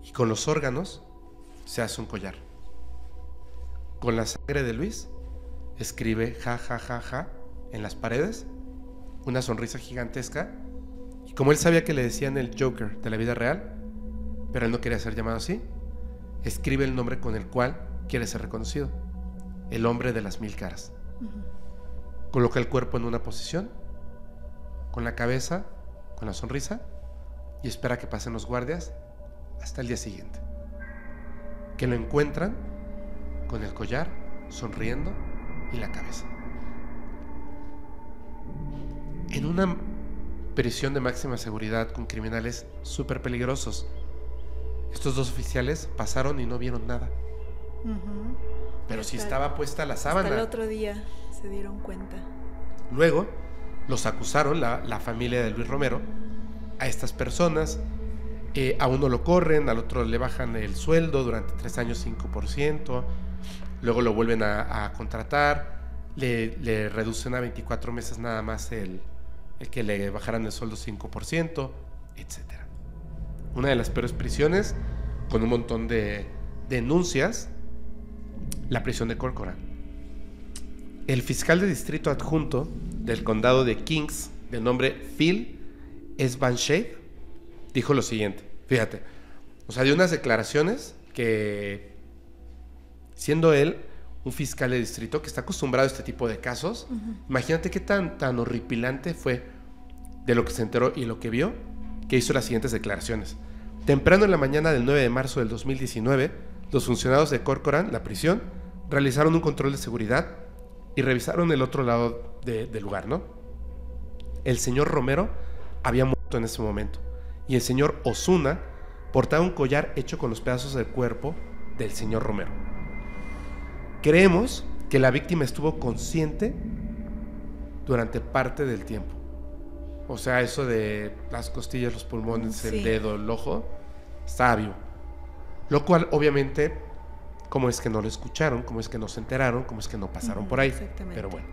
y con los órganos se hace un collar. Con la sangre de Luis escribe ja ja ja ja en las paredes, una sonrisa gigantesca, y como él sabía que le decían el Joker de la vida real, pero él no quería ser llamado así, escribe el nombre con el cual quiere ser reconocido, el hombre de las mil caras. Coloca el cuerpo en una posición, con la cabeza, con la sonrisa, y espera que pasen los guardias hasta el día siguiente. Que lo encuentran con el collar, sonriendo y la cabeza. En una prisión de máxima seguridad con criminales súper peligrosos, estos dos oficiales pasaron y no vieron nada. Pero si estaba puesta la sábana. Hasta el otro día se dieron cuenta. Luego los acusaron, la, la familia de Luis Romero, a estas personas. Eh, a uno lo corren, al otro le bajan el sueldo durante tres años 5%, luego lo vuelven a, contratar, le, reducen a 24 meses nada más el, el que le bajaran el sueldo 5%, etc. Una de las peores prisiones, con un montón de denuncias, la prisión de Corcoran. El fiscal de distrito adjunto del condado de Kings, de nombre Phil Svanshade, dijo lo siguiente, fíjate, o sea, dio unas declaraciones que, siendo él un fiscal de distrito que está acostumbrado a este tipo de casos, imagínate qué tan, tan horripilante fue de lo que se enteró y lo que vio, que hizo las siguientes declaraciones. Temprano en la mañana del 9 de marzo del 2019, los funcionarios de Corcoran, la prisión, realizaron un control de seguridad y revisaron el otro lado del lugar, ¿no? El señor Romero había muerto en ese momento y el señor Osuna portaba un collar hecho con los pedazos del cuerpo del señor Romero. Creemos que la víctima estuvo consciente durante parte del tiempo. O sea, eso de las costillas, los pulmones, el dedo, el ojo, estaba vivo. Lo cual, obviamente, cómo es que no lo escucharon, cómo es que no se enteraron, cómo es que no pasaron por ahí. Pero bueno.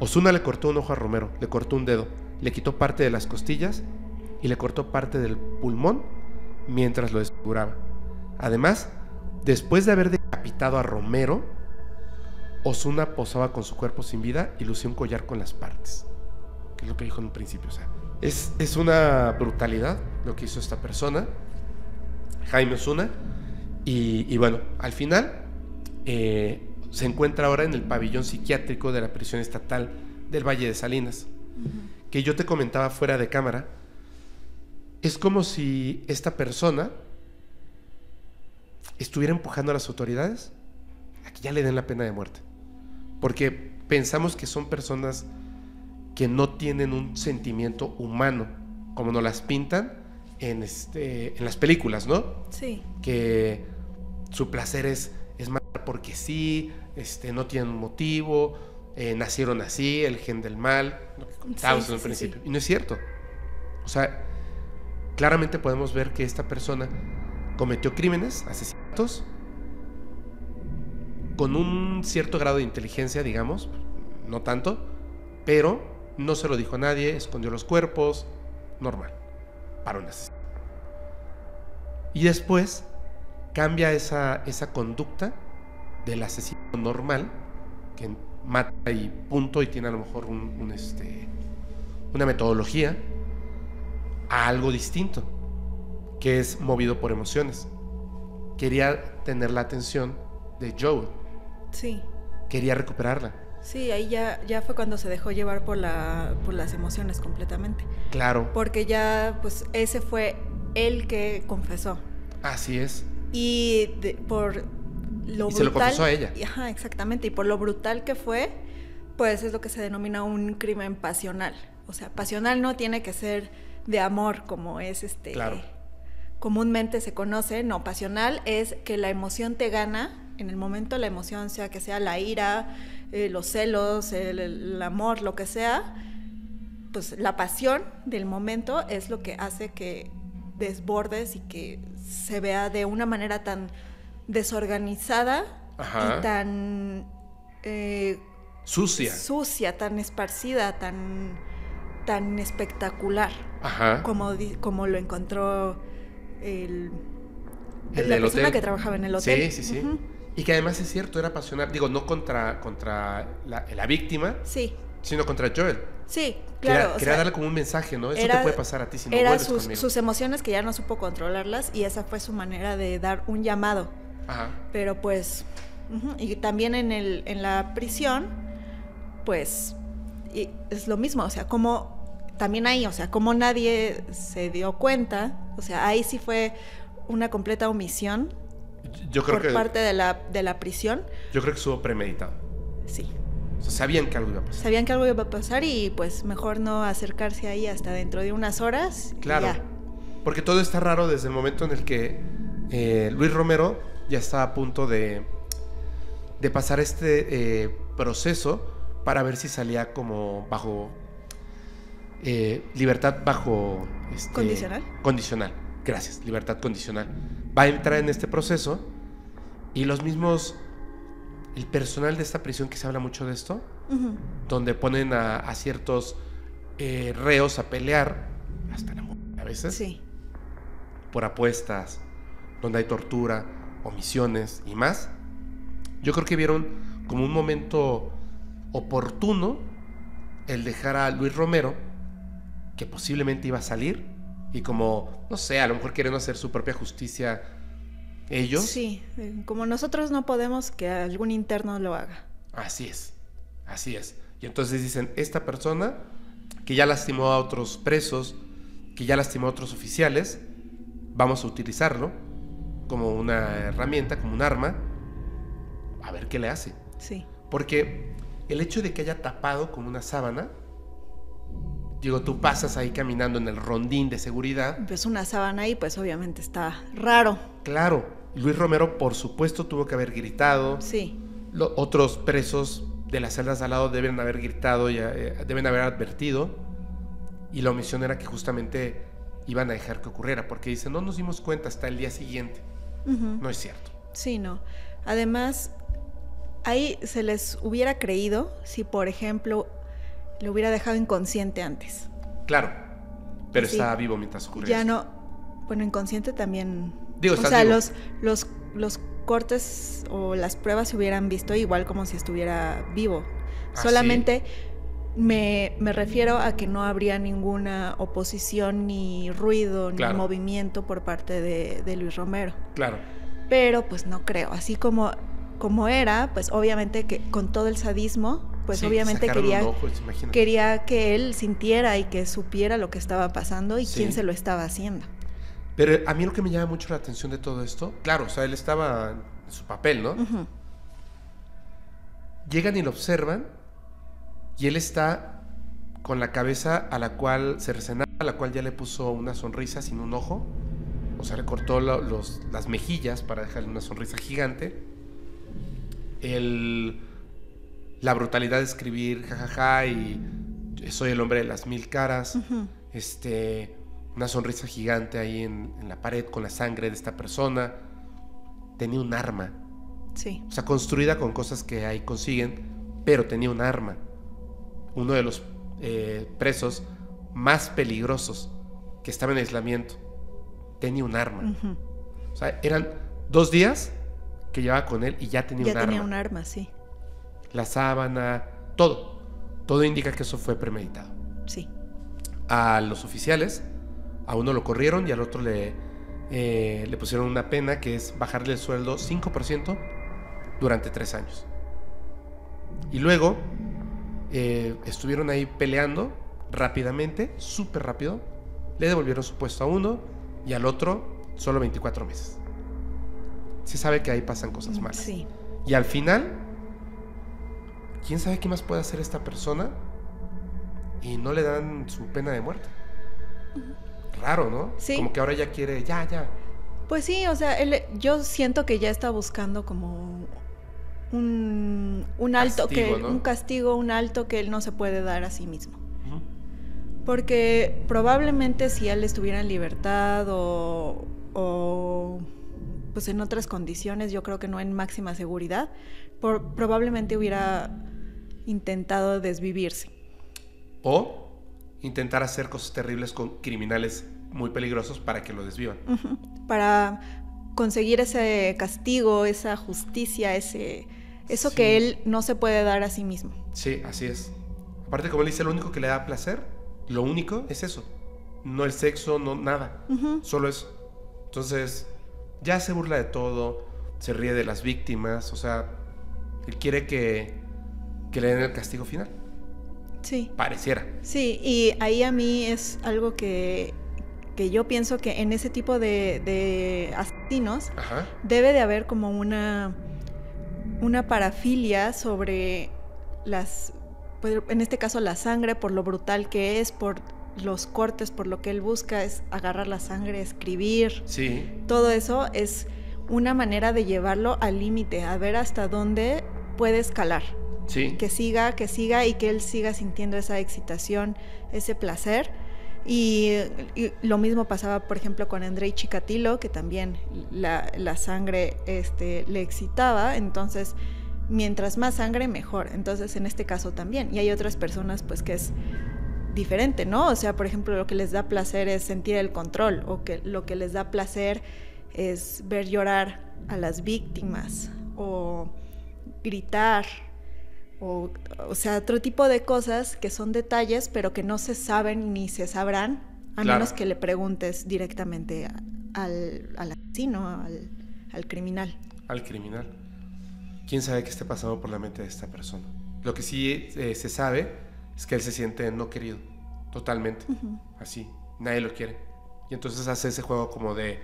Osuna le cortó un ojo a Romero, le cortó un dedo, le quitó parte de las costillas y le cortó parte del pulmón mientras lo desfiguraba. Además, después de haber decapitado a Romero, Osuna posaba con su cuerpo sin vida y lucía un collar con las partes. Que es lo que dijo en un principio. O sea, es, es una brutalidad lo que hizo esta persona, Jaime Osuna. Y, bueno, al final eh, se encuentra ahora en el pabellón psiquiátrico de la prisión estatal del Valle de Salinas que yo te comentaba fuera de cámara, es como si esta persona estuviera empujando a las autoridades a que ya le den la pena de muerte. Porque pensamos que son personas que no tienen un sentimiento humano, como nos las pintan en, este, en las películas, ¿no? Sí. Que su placer es, es matar porque sí, este, no tienen un motivo, eh, nacieron así, el gen del mal, lo que contábamos en el principio. Y no es cierto. O sea, claramente podemos ver que esta persona cometió crímenes, asesinatos, con un cierto grado de inteligencia, digamos, no tanto, pero no se lo dijo a nadie, escondió los cuerpos, normal, para un asesino. Y después cambia esa, esa conducta del asesino normal, que mata y punto, y tiene a lo mejor un, este, una metodología, a algo distinto, que es movido por emociones. Quería tener la atención de Joe. Sí. Quería recuperarla. Sí, ahí ya, ya fue cuando se dejó llevar por, la, por las emociones completamente. Claro. Porque ya, pues, ese fue el que confesó. Así es. Y por lo y se lo confesó a ella. Ajá, exactamente. Y por lo brutal que fue, pues es lo que se denomina un crimen pasional. O sea, pasional no tiene que ser de amor como es este. Claro. Comúnmente se conoce, no, pasional es que la emoción te gana en el momento, la emoción, sea que sea la ira, eh, los celos, el, amor, lo que sea, pues la pasión del momento es lo que hace que desbordes y que se vea de una manera tan desorganizada y tan eh, sucia. Sucia, tan esparcida, tan, tan espectacular. Como, como lo encontró el, la persona que trabajaba en el hotel. Sí, sí, sí. Y que además es cierto, era pasional, digo, no contra, contra la, víctima, sí. sino contra Joel. Sí, claro. Quería, darle como un mensaje, ¿no? Eso te puede pasar a ti si no era sus, sus emociones que ya no supo controlarlas y esa fue su manera de dar un llamado. Ajá. Pero pues, y también en, el, en la prisión, pues, y es lo mismo, o sea, como también ahí, o sea, como nadie se dio cuenta, o sea, ahí sí fue una completa omisión yo creo por parte de la, de la prisión. Yo creo que estuvo premeditado. Sí. O sea, sabían que algo iba a pasar. Sabían que algo iba a pasar y pues mejor no acercarse ahí hasta dentro de unas horas. Claro. Porque todo está raro desde el momento en el que eh, Luis Romero ya está a punto de, de pasar este eh, proceso para ver si salía como bajo eh, libertad bajo este, condicional. Condicional. Gracias, libertad condicional va a entrar en este proceso y los mismos, el personal de esta prisión que se habla mucho de esto, donde ponen a, ciertos eh, reos a pelear, hasta la muerte a veces, sí. por apuestas, donde hay tortura, omisiones y más, yo creo que vieron como un momento oportuno el dejar a Luis Romero, que posiblemente iba a salir, y como, no sé, a lo mejor quieren hacer su propia justicia ellos. Sí, como nosotros no podemos que algún interno lo haga. Así es, así es. Y entonces dicen, esta persona que ya lastimó a otros presos, que ya lastimó a otros oficiales, vamos a utilizarlo como una herramienta, como un arma, a ver qué le hace. Sí. Porque el hecho de que haya tapado con una sábana, Digo, tú pasas ahí caminando en el rondín de seguridad. Pues una sábana ahí, pues obviamente está raro. Claro. Luis Romero, por supuesto, tuvo que haber gritado. Sí. otros presos de las celdas de al lado deben haber gritado, y, eh, deben haber advertido. Y la omisión era que justamente iban a dejar que ocurriera, porque dicen, no nos dimos cuenta hasta el día siguiente. No es cierto. Sí, no. Además, ahí se les hubiera creído si, por ejemplo, lo hubiera dejado inconsciente antes. Claro, pero estaba vivo mientras ocurría. Ya no, bueno, inconsciente también. Digo, o sea, los, los, los cortes o las pruebas se hubieran visto igual como si estuviera vivo. Ah, Solamente me, me, refiero a que no habría ninguna oposición, ni ruido, ni movimiento por parte de, de Luis Romero. Claro. Pero pues no creo. Así como, como era, pues obviamente que con todo el sadismo pues obviamente quería, quería que él sintiera y que supiera lo que estaba pasando y quién se lo estaba haciendo. Pero a mí lo que me llama mucho la atención de todo esto, claro, o sea, él estaba en su papel, ¿no? Llegan y lo observan y él está con la cabeza a la cual se resenaba, a la cual ya le puso una sonrisa sin un ojo, o sea, le cortó los, las mejillas para dejarle una sonrisa gigante. El la brutalidad de escribir, jajaja, y soy el hombre de las mil caras, este, una sonrisa gigante ahí en, la pared con la sangre de esta persona. Tenía un arma. Sí. O sea, construida con cosas que ahí consiguen, pero tenía un arma. Uno de los eh, presos más peligrosos que estaba en aislamiento tenía un arma. O sea, eran dos días que llevaba con él y ya tenía Ya un tenía arma. un arma, sí. La sábana, todo. Todo indica que eso fue premeditado. Sí. A los oficiales, a uno lo corrieron y al otro le, eh, le pusieron una pena que es bajarle el sueldo 5% durante tres años. Y luego eh, estuvieron ahí peleando rápidamente, súper rápido. Le devolvieron su puesto a uno y al otro solo 24 meses. Se sabe que ahí pasan cosas malas. Sí. Y al final, ¿quién sabe qué más puede hacer esta persona? Y no le dan su pena de muerte. Raro, ¿no? Sí. Como que ahora ya quiere, ya, ya. Pues sí, o sea, él, yo siento que ya está buscando como un, un alto Castigo, que ¿no? un castigo, un alto que él no se puede dar a sí mismo. Porque probablemente si él estuviera en libertad o, o, pues en otras condiciones, yo creo que no en máxima seguridad, por- probablemente hubiera intentado desvivirse. O intentar hacer cosas terribles con criminales muy peligrosos para que lo desvivan. Para conseguir ese castigo, esa justicia, ese eso Sí. que él no se puede dar a sí mismo. Sí, así es. Aparte, como él dice, lo único que le da placer, lo único es eso. No el sexo, no nada. Solo eso. Entonces, ya se burla de todo, se ríe de las víctimas, o sea, él quiere que, que le den el castigo final. Sí. Pareciera. Sí, y ahí a mí es algo que, que yo pienso que en ese tipo de, de asesinos Ajá. debe de haber como una, una parafilia sobre las, pues, en este caso la sangre, por lo brutal que es, por los cortes, por lo que él busca es agarrar la sangre, escribir, Sí, todo eso es una manera de llevarlo al límite, a ver hasta dónde puede escalar sí. que siga, que siga y que él siga sintiendo esa excitación, ese placer. Y, y lo mismo pasaba, por ejemplo, con Andrei Chikatilo, que también la, la sangre este, le excitaba. Entonces, mientras más sangre, mejor. Entonces, en este caso también. Y hay otras personas, pues, que es diferente, ¿no? O sea, por ejemplo, lo que les da placer es sentir el control, o que lo que les da placer es ver llorar a las víctimas, o gritar, o, o sea, otro tipo de cosas que son detalles, pero que no se saben ni se sabrán, a Claro. menos que le preguntes directamente a- al, al asesino, al, al criminal. Al criminal. ¿Quién sabe qué esté pasando por la mente de esta persona? Lo que sí eh, se sabe es que él se siente no querido. Totalmente. Así. Nadie lo quiere. Y entonces hace ese juego como de...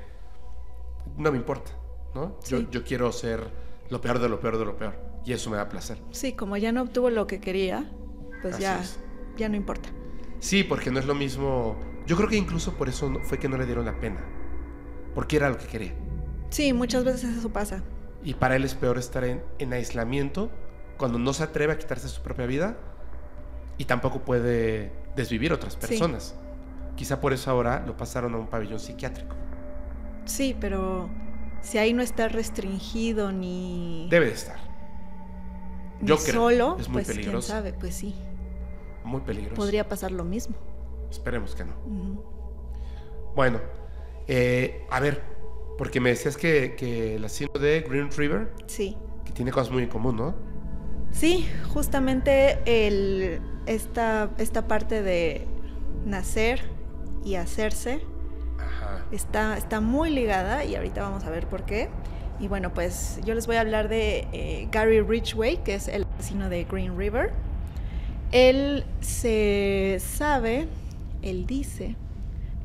No me importa, ¿no? Yo, yo quiero ser lo peor de lo peor de lo peor. Y eso me da placer. Sí, como ya no obtuvo lo que quería, pues Así ya, es. ya no importa. Sí, porque no es lo mismo... Yo creo que incluso por eso fue que no le dieron la pena. Porque era lo que quería. Sí, muchas veces eso pasa. Y para él es peor estar en, en aislamiento cuando no se atreve a quitarse su propia vida y tampoco puede desvivir otras Sí. personas. Quizá por eso ahora lo pasaron a un pabellón psiquiátrico. Sí, pero si ahí no está restringido ni, Debe de estar. yo creo, solo, es muy pues peligroso. quién sabe, pues sí, Muy peligroso. podría pasar lo mismo. Esperemos que no. Bueno, eh, a ver, porque me decías que, que el asesino de Green River, Sí. que tiene cosas muy en común, ¿no? Sí, justamente el, esta, esta parte de nacer y hacerse. Está, está muy ligada y ahorita vamos a ver por qué. Y bueno, pues yo les voy a hablar de eh, Gary Ridgway, que es el asesino de Green River. Él se sabe, él dice,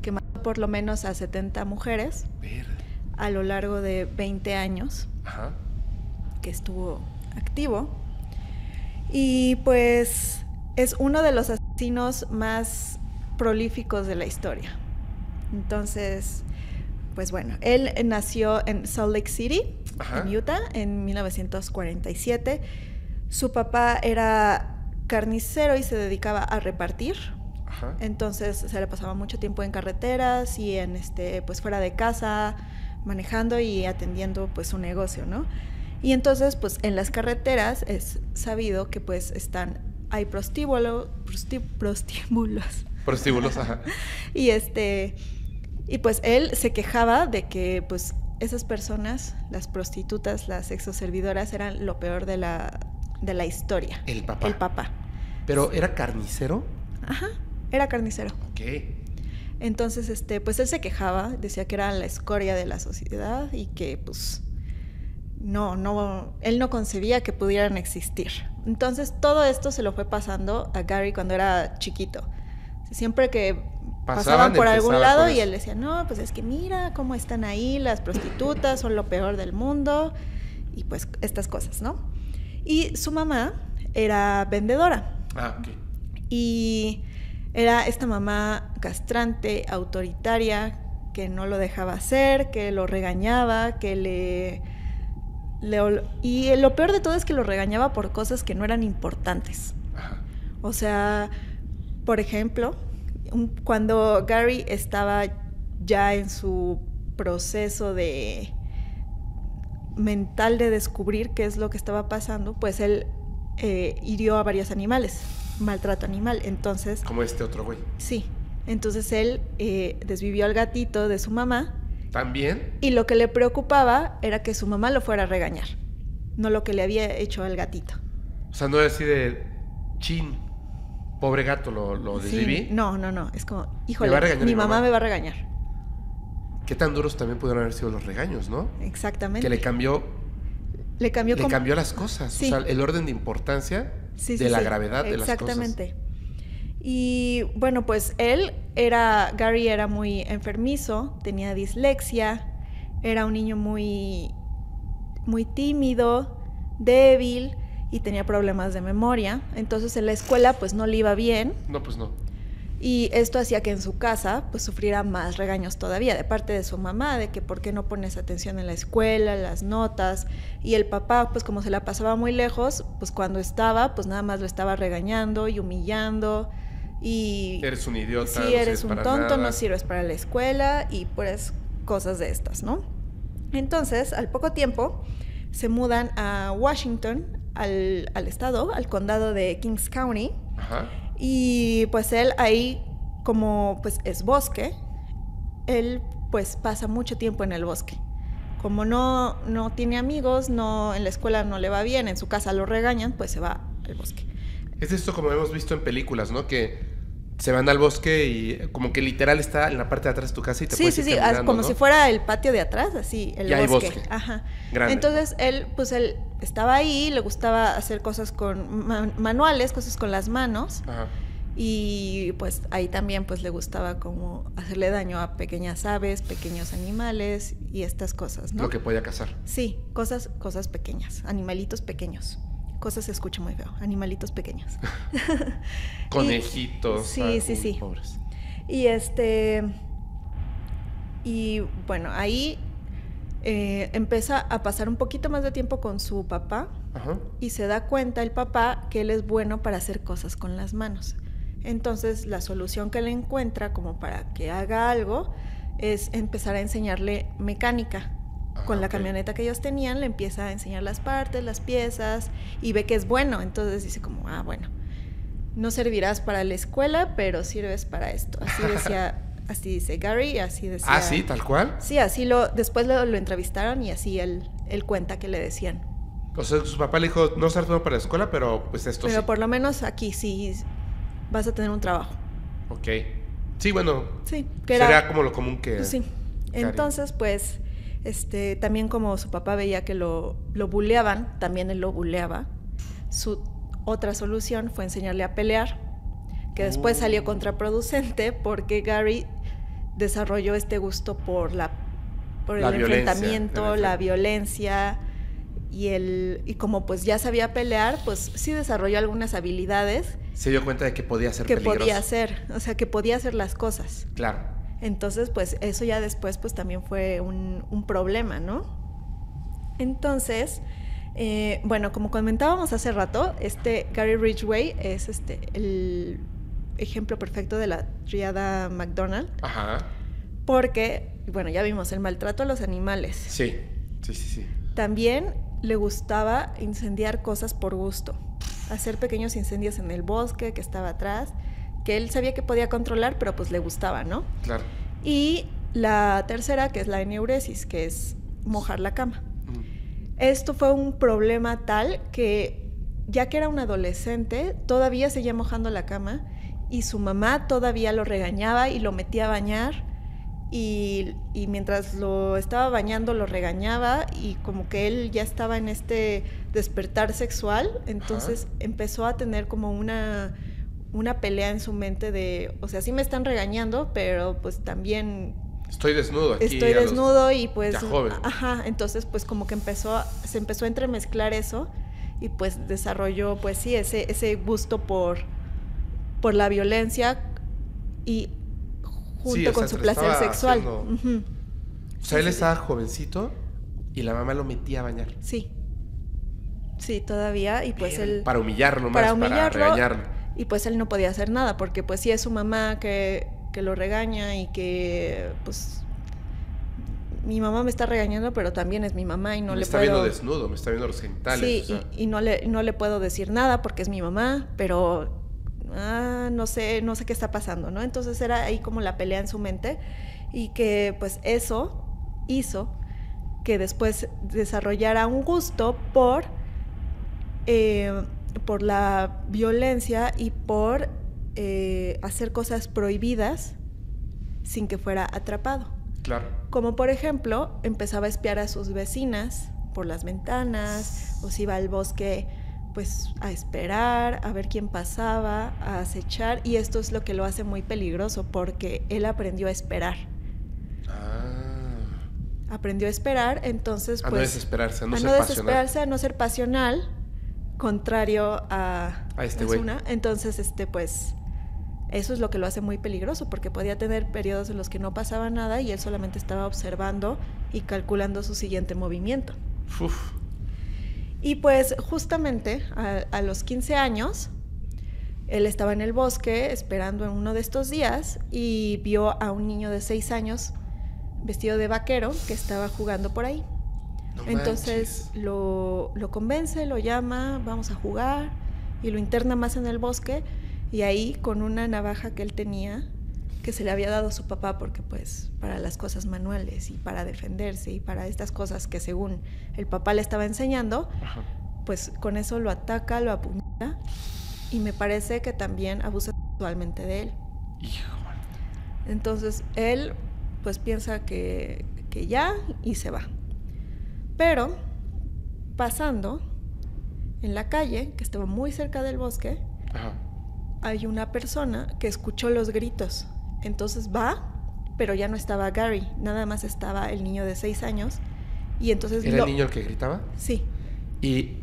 que mató por lo menos a 70 mujeres a lo largo de 20 años Ajá. que estuvo activo. Y pues es uno de los asesinos más prolíficos de la historia. Entonces, pues bueno, él nació en Salt Lake City, Ajá. en Utah, en 1947. Su papá era carnicero y se dedicaba a repartir. Ajá. Entonces se le pasaba mucho tiempo en carreteras y en este, pues fuera de casa, manejando y atendiendo pues su negocio, ¿no? Y entonces, pues en las carreteras es sabido que pues están, hay prostíbulo, prostí- prostíbulos. Prostíbulos, ajá. Y este, y pues él se quejaba de que pues esas personas, las prostitutas, las exoservidoras, eran lo peor de la, de la historia. El papá. El papá. ¿Pero era carnicero? Ajá, era carnicero. Ok. Entonces, este, pues él se quejaba, decía que era la escoria de la sociedad y que, pues, no, no, él no concebía que pudieran existir. Entonces, todo esto se lo fue pasando a Gary cuando era chiquito. Siempre que pasaban, por algún lado y él decía, no, pues es que mira cómo están ahí, las prostitutas son lo peor del mundo y pues estas cosas, ¿no? Y su mamá era vendedora. Ah, ok. Y era esta mamá castrante, autoritaria, que no lo dejaba hacer, que lo regañaba, que le, y lo peor de todo es que lo regañaba por cosas que no eran importantes. O sea, por ejemplo, cuando Gary estaba ya en su proceso de mental de descubrir qué es lo que estaba pasando, pues él eh, hirió a varios animales maltrato animal. Entonces. Como este otro güey. Sí. Entonces él eh, desvivió al gatito de su mamá. ¿También? Y lo que le preocupaba era que su mamá lo fuera a regañar, no lo que le había hecho al gatito. O sea, no es así de chin, pobre gato, lo, lo desviví. no, no, no. Es como, híjole, mi, mamá, me va a regañar. Qué tan duros también pudieron haber sido los regaños, ¿no? Exactamente. Que le cambió. Le cambió, le cambió las cosas. O sea, el orden de importancia de la gravedad de las cosas. Exactamente. Y bueno, pues él era, Gary era muy enfermizo, tenía dislexia, era un niño muy, muy tímido, débil y tenía problemas de memoria. Entonces en la escuela pues no le iba bien. No, pues no. Y esto hacía que en su casa pues sufriera más regaños todavía de parte de su mamá, de que por qué no pones atención en la escuela, las notas. Y el papá pues como se la pasaba muy lejos, pues cuando estaba pues nada más lo estaba regañando y humillando. Y eres un idiota. Sí, eres un tonto, no sirves para la escuela y pues cosas de estas, ¿no? Entonces, al poco tiempo, se mudan a Washington, al, al estado, al condado de Kings County. Ajá y pues él ahí, como pues es bosque, él pues pasa mucho tiempo en el bosque. Como no, no tiene amigos, no, en la escuela no le va bien, en su casa lo regañan, pues se va al bosque. Es esto como hemos visto en películas, ¿no? Que se van al bosque y como que literal está en la parte de atrás de tu casa y te sí, sí, sí, como si fuera el patio de atrás, así, el bosque. bosque. Ajá. Entonces él, pues él estaba ahí, le gustaba hacer cosas con manuales, cosas con las manos. Ajá. Y pues ahí también pues le gustaba como hacerle daño a pequeñas aves, pequeños animales y estas cosas, ¿no? Lo que podía cazar. Sí, cosas, cosas pequeñas, animalitos pequeños cosas se escucha muy feo, animalitos pequeños. Conejitos. sí, sí, sí. Y este. Y bueno, ahí eh, empieza a pasar un poquito más de tiempo con su papá y se da cuenta el papá que él es bueno para hacer cosas con las manos. Entonces la solución que le encuentra como para que haga algo es empezar a enseñarle mecánica con la camioneta que ellos tenían, le empieza a enseñar las partes, las piezas y ve que es bueno. Entonces dice como, ah, bueno, no servirás para la escuela, pero sirves para esto. Así decía, así dice Gary, así decía. Ah, sí, tal cual. Sí, así lo, después lo, entrevistaron y así él, él cuenta que le decían. O sea, su papá le dijo, no ser todo para la escuela, pero pues esto Pero por lo menos aquí sí vas a tener un trabajo. Ok. Sí, bueno. Sí, que sería como lo común que... Pues sí. Entonces, pues este, también como su papá veía que lo, lo buleaban, también él lo buleaba. Su otra solución fue enseñarle a pelear, que después uh. salió contraproducente porque Gary desarrolló este gusto por la por el enfrentamiento, la violencia y el y como pues ya sabía pelear, pues sí desarrolló algunas habilidades. Se dio cuenta de que podía ser que podía hacer, o sea, que podía hacer las cosas. Claro. Entonces, pues eso ya después, pues también fue un, problema, ¿no? Entonces, eh, bueno, como comentábamos hace rato, este Gary Ridgway es este, el ejemplo perfecto de la triada McDonald. Ajá. Porque, bueno, ya vimos el maltrato a los animales. Sí, sí, sí, sí. También le gustaba incendiar cosas por gusto, hacer pequeños incendios en el bosque que estaba atrás que él sabía que podía controlar, pero pues le gustaba, ¿no? Claro. Y la tercera, que es la eneuresis, que es mojar la cama. Esto fue un problema tal que ya que era un adolescente, todavía seguía mojando la cama y su mamá todavía lo regañaba y lo metía a bañar y, mientras lo estaba bañando lo regañaba y como que él ya estaba en este despertar sexual, entonces empezó a tener como una, una pelea en su mente de, o sea, sí me están regañando, pero pues también... Estoy desnudo aquí. Estoy desnudo y pues... Ajá, entonces pues como que empezó, se empezó a entremezclar eso y pues desarrolló pues sí, ese, ese gusto por, por la violencia y junto con su placer sexual. O sea, él estaba jovencito y la mamá lo metía a bañar. Sí. Sí, todavía. Y pues él. Para humillarlo más, para, humillarlo, regañarlo. Y pues él no podía hacer nada, porque pues sí es su mamá que, que lo regaña y que pues mi mamá me está regañando, pero también es mi mamá y no le puedo... Me está viendo desnudo, me está viendo los genitales. Sí, y, no, le, no le puedo decir nada porque es mi mamá, pero ah, no sé, no sé qué está pasando, ¿no? Entonces era ahí como la pelea en su mente y que pues eso hizo que después desarrollara un gusto por, eh, por la violencia y por eh, hacer cosas prohibidas sin que fuera atrapado. Claro. Como por ejemplo, empezaba a espiar a sus vecinas por las ventanas, o si iba al bosque pues a esperar, a ver quién pasaba, a acechar y esto es lo que lo hace muy peligroso porque él aprendió a esperar. Ah. Aprendió a esperar, entonces pues... A no pues, desesperarse, a no, a no desesperarse, a no ser pasional, contrario a... A este. Entonces, este pues... Eso es lo que lo hace muy peligroso, porque podía tener periodos en los que no pasaba nada y él solamente estaba observando y calculando su siguiente movimiento. Uf. Y pues justamente a, los 15 años, él estaba en el bosque esperando en uno de estos días y vio a un niño de 6 años vestido de vaquero que estaba jugando por ahí. Entonces lo, lo, convence, lo llama, vamos a jugar y lo interna más en el bosque y ahí con una navaja que él tenía que se le había dado a su papá porque pues para las cosas manuales y para defenderse y para estas cosas que según el papá le estaba enseñando, pues con eso lo ataca, lo apuñala y me parece que también abusa sexualmente de él. Entonces él pues piensa que, que ya y se va. Pero pasando en la calle, que estaba muy cerca del bosque, hay una persona que escuchó los gritos entonces va, pero ya no estaba Gary, nada más estaba el niño de seis años. Y entonces ¿Era el niño el que gritaba? Sí. Y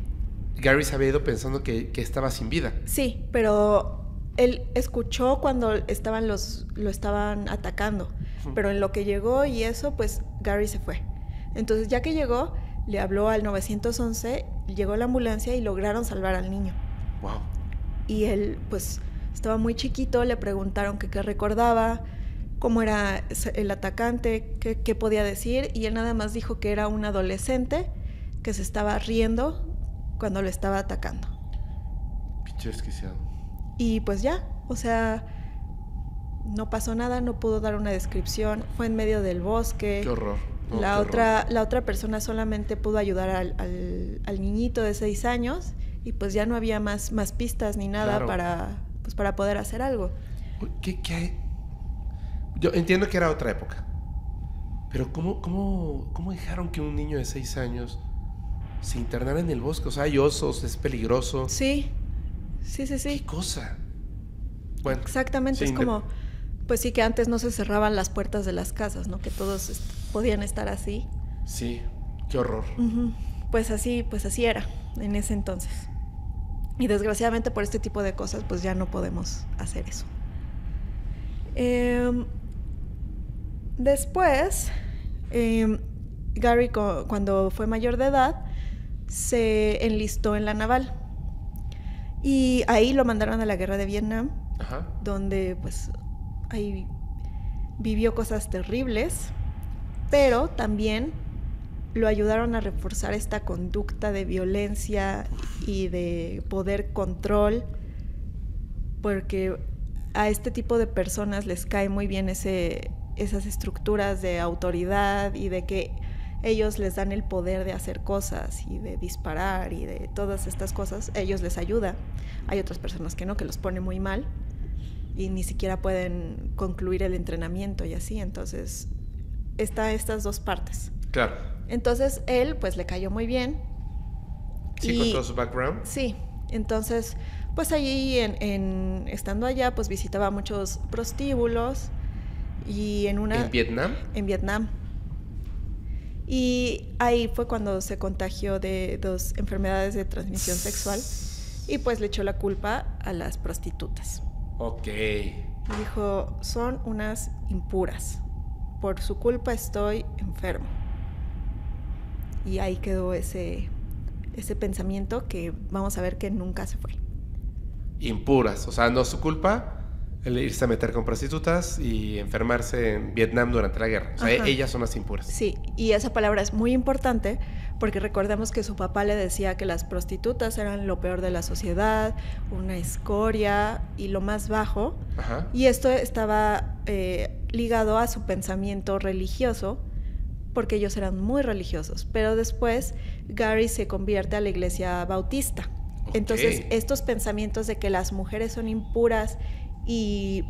Gary se había ido pensando que, estaba sin vida. Sí, pero él escuchó cuando estaban los, lo estaban atacando. Pero en lo que llegó y eso, pues Gary se fue. Entonces ya que llegó, le habló al 911, llegó la ambulancia y lograron salvar al niño. Wow. Y él, pues, estaba muy chiquito, le preguntaron qué recordaba, cómo era el atacante, qué, podía decir, y él nada más dijo que era un adolescente que se estaba riendo cuando lo estaba atacando. Pinche desquiciado. Y pues ya, o sea, no pasó nada, no pudo dar una descripción, fue en medio del bosque. Qué horror. La, otra, la otra persona solamente pudo ayudar al, al, niñito de seis años y pues ya no había más, más pistas ni nada para, pues para poder hacer algo. ¿Qué, qué Yo entiendo que era otra época, pero ¿cómo, cómo, ¿cómo dejaron que un niño de seis años se internara en el bosque? O sea, hay osos, es peligroso. Sí, sí, sí, sí. ¿Qué cosa? Bueno, Exactamente, es como, pues sí que antes no se cerraban las puertas de las casas, ¿no? Que todos podían estar así. Sí, qué horror. Pues así, pues así era en ese entonces. Y desgraciadamente por este tipo de cosas pues ya no podemos hacer eso. Em, después, em, Gary cuando fue mayor de edad se enlistó en la naval. Y ahí lo mandaron a la guerra de Vietnam, donde pues ahí vivió cosas terribles, pero también lo ayudaron a reforzar esta conducta de violencia y de poder control, porque a este tipo de personas les cae muy bien ese, esas estructuras de autoridad y de que ellos les dan el poder de hacer cosas y de disparar y de todas estas cosas, ellos les ayuda. Hay otras personas que no, que los pone muy mal y ni siquiera pueden concluir el entrenamiento y así. Entonces, está estas dos partes. Claro. Entonces, él pues le cayó muy bien. Sí, y- con todo su background. Sí, entonces, pues allí, en, en- estando allá, pues visitaba muchos prostíbulos y en una... En Vietnam. en Vietnam. Y ahí fue cuando se contagió de dos enfermedades de transmisión sexual y pues le echó la culpa a las prostitutas. Ok. Dijo, son unas impuras. Por su culpa estoy enfermo. Y ahí quedó ese, ese pensamiento que vamos a ver que nunca se fue. Impuras. O sea, no es su culpa el irse a meter con prostitutas y enfermarse en Vietnam durante la guerra. O sea, Ajá. ellas son las impuras. Sí, y esa palabra es muy importante porque recordemos que su papá le decía que las prostitutas eran lo peor de la sociedad, una escoria y lo más bajo. Ajá. Y esto estaba eh, ligado a su pensamiento religioso, porque ellos eran muy religiosos. Pero después Gary se convierte a la iglesia bautista. Entonces, estos pensamientos de que las mujeres son impuras y...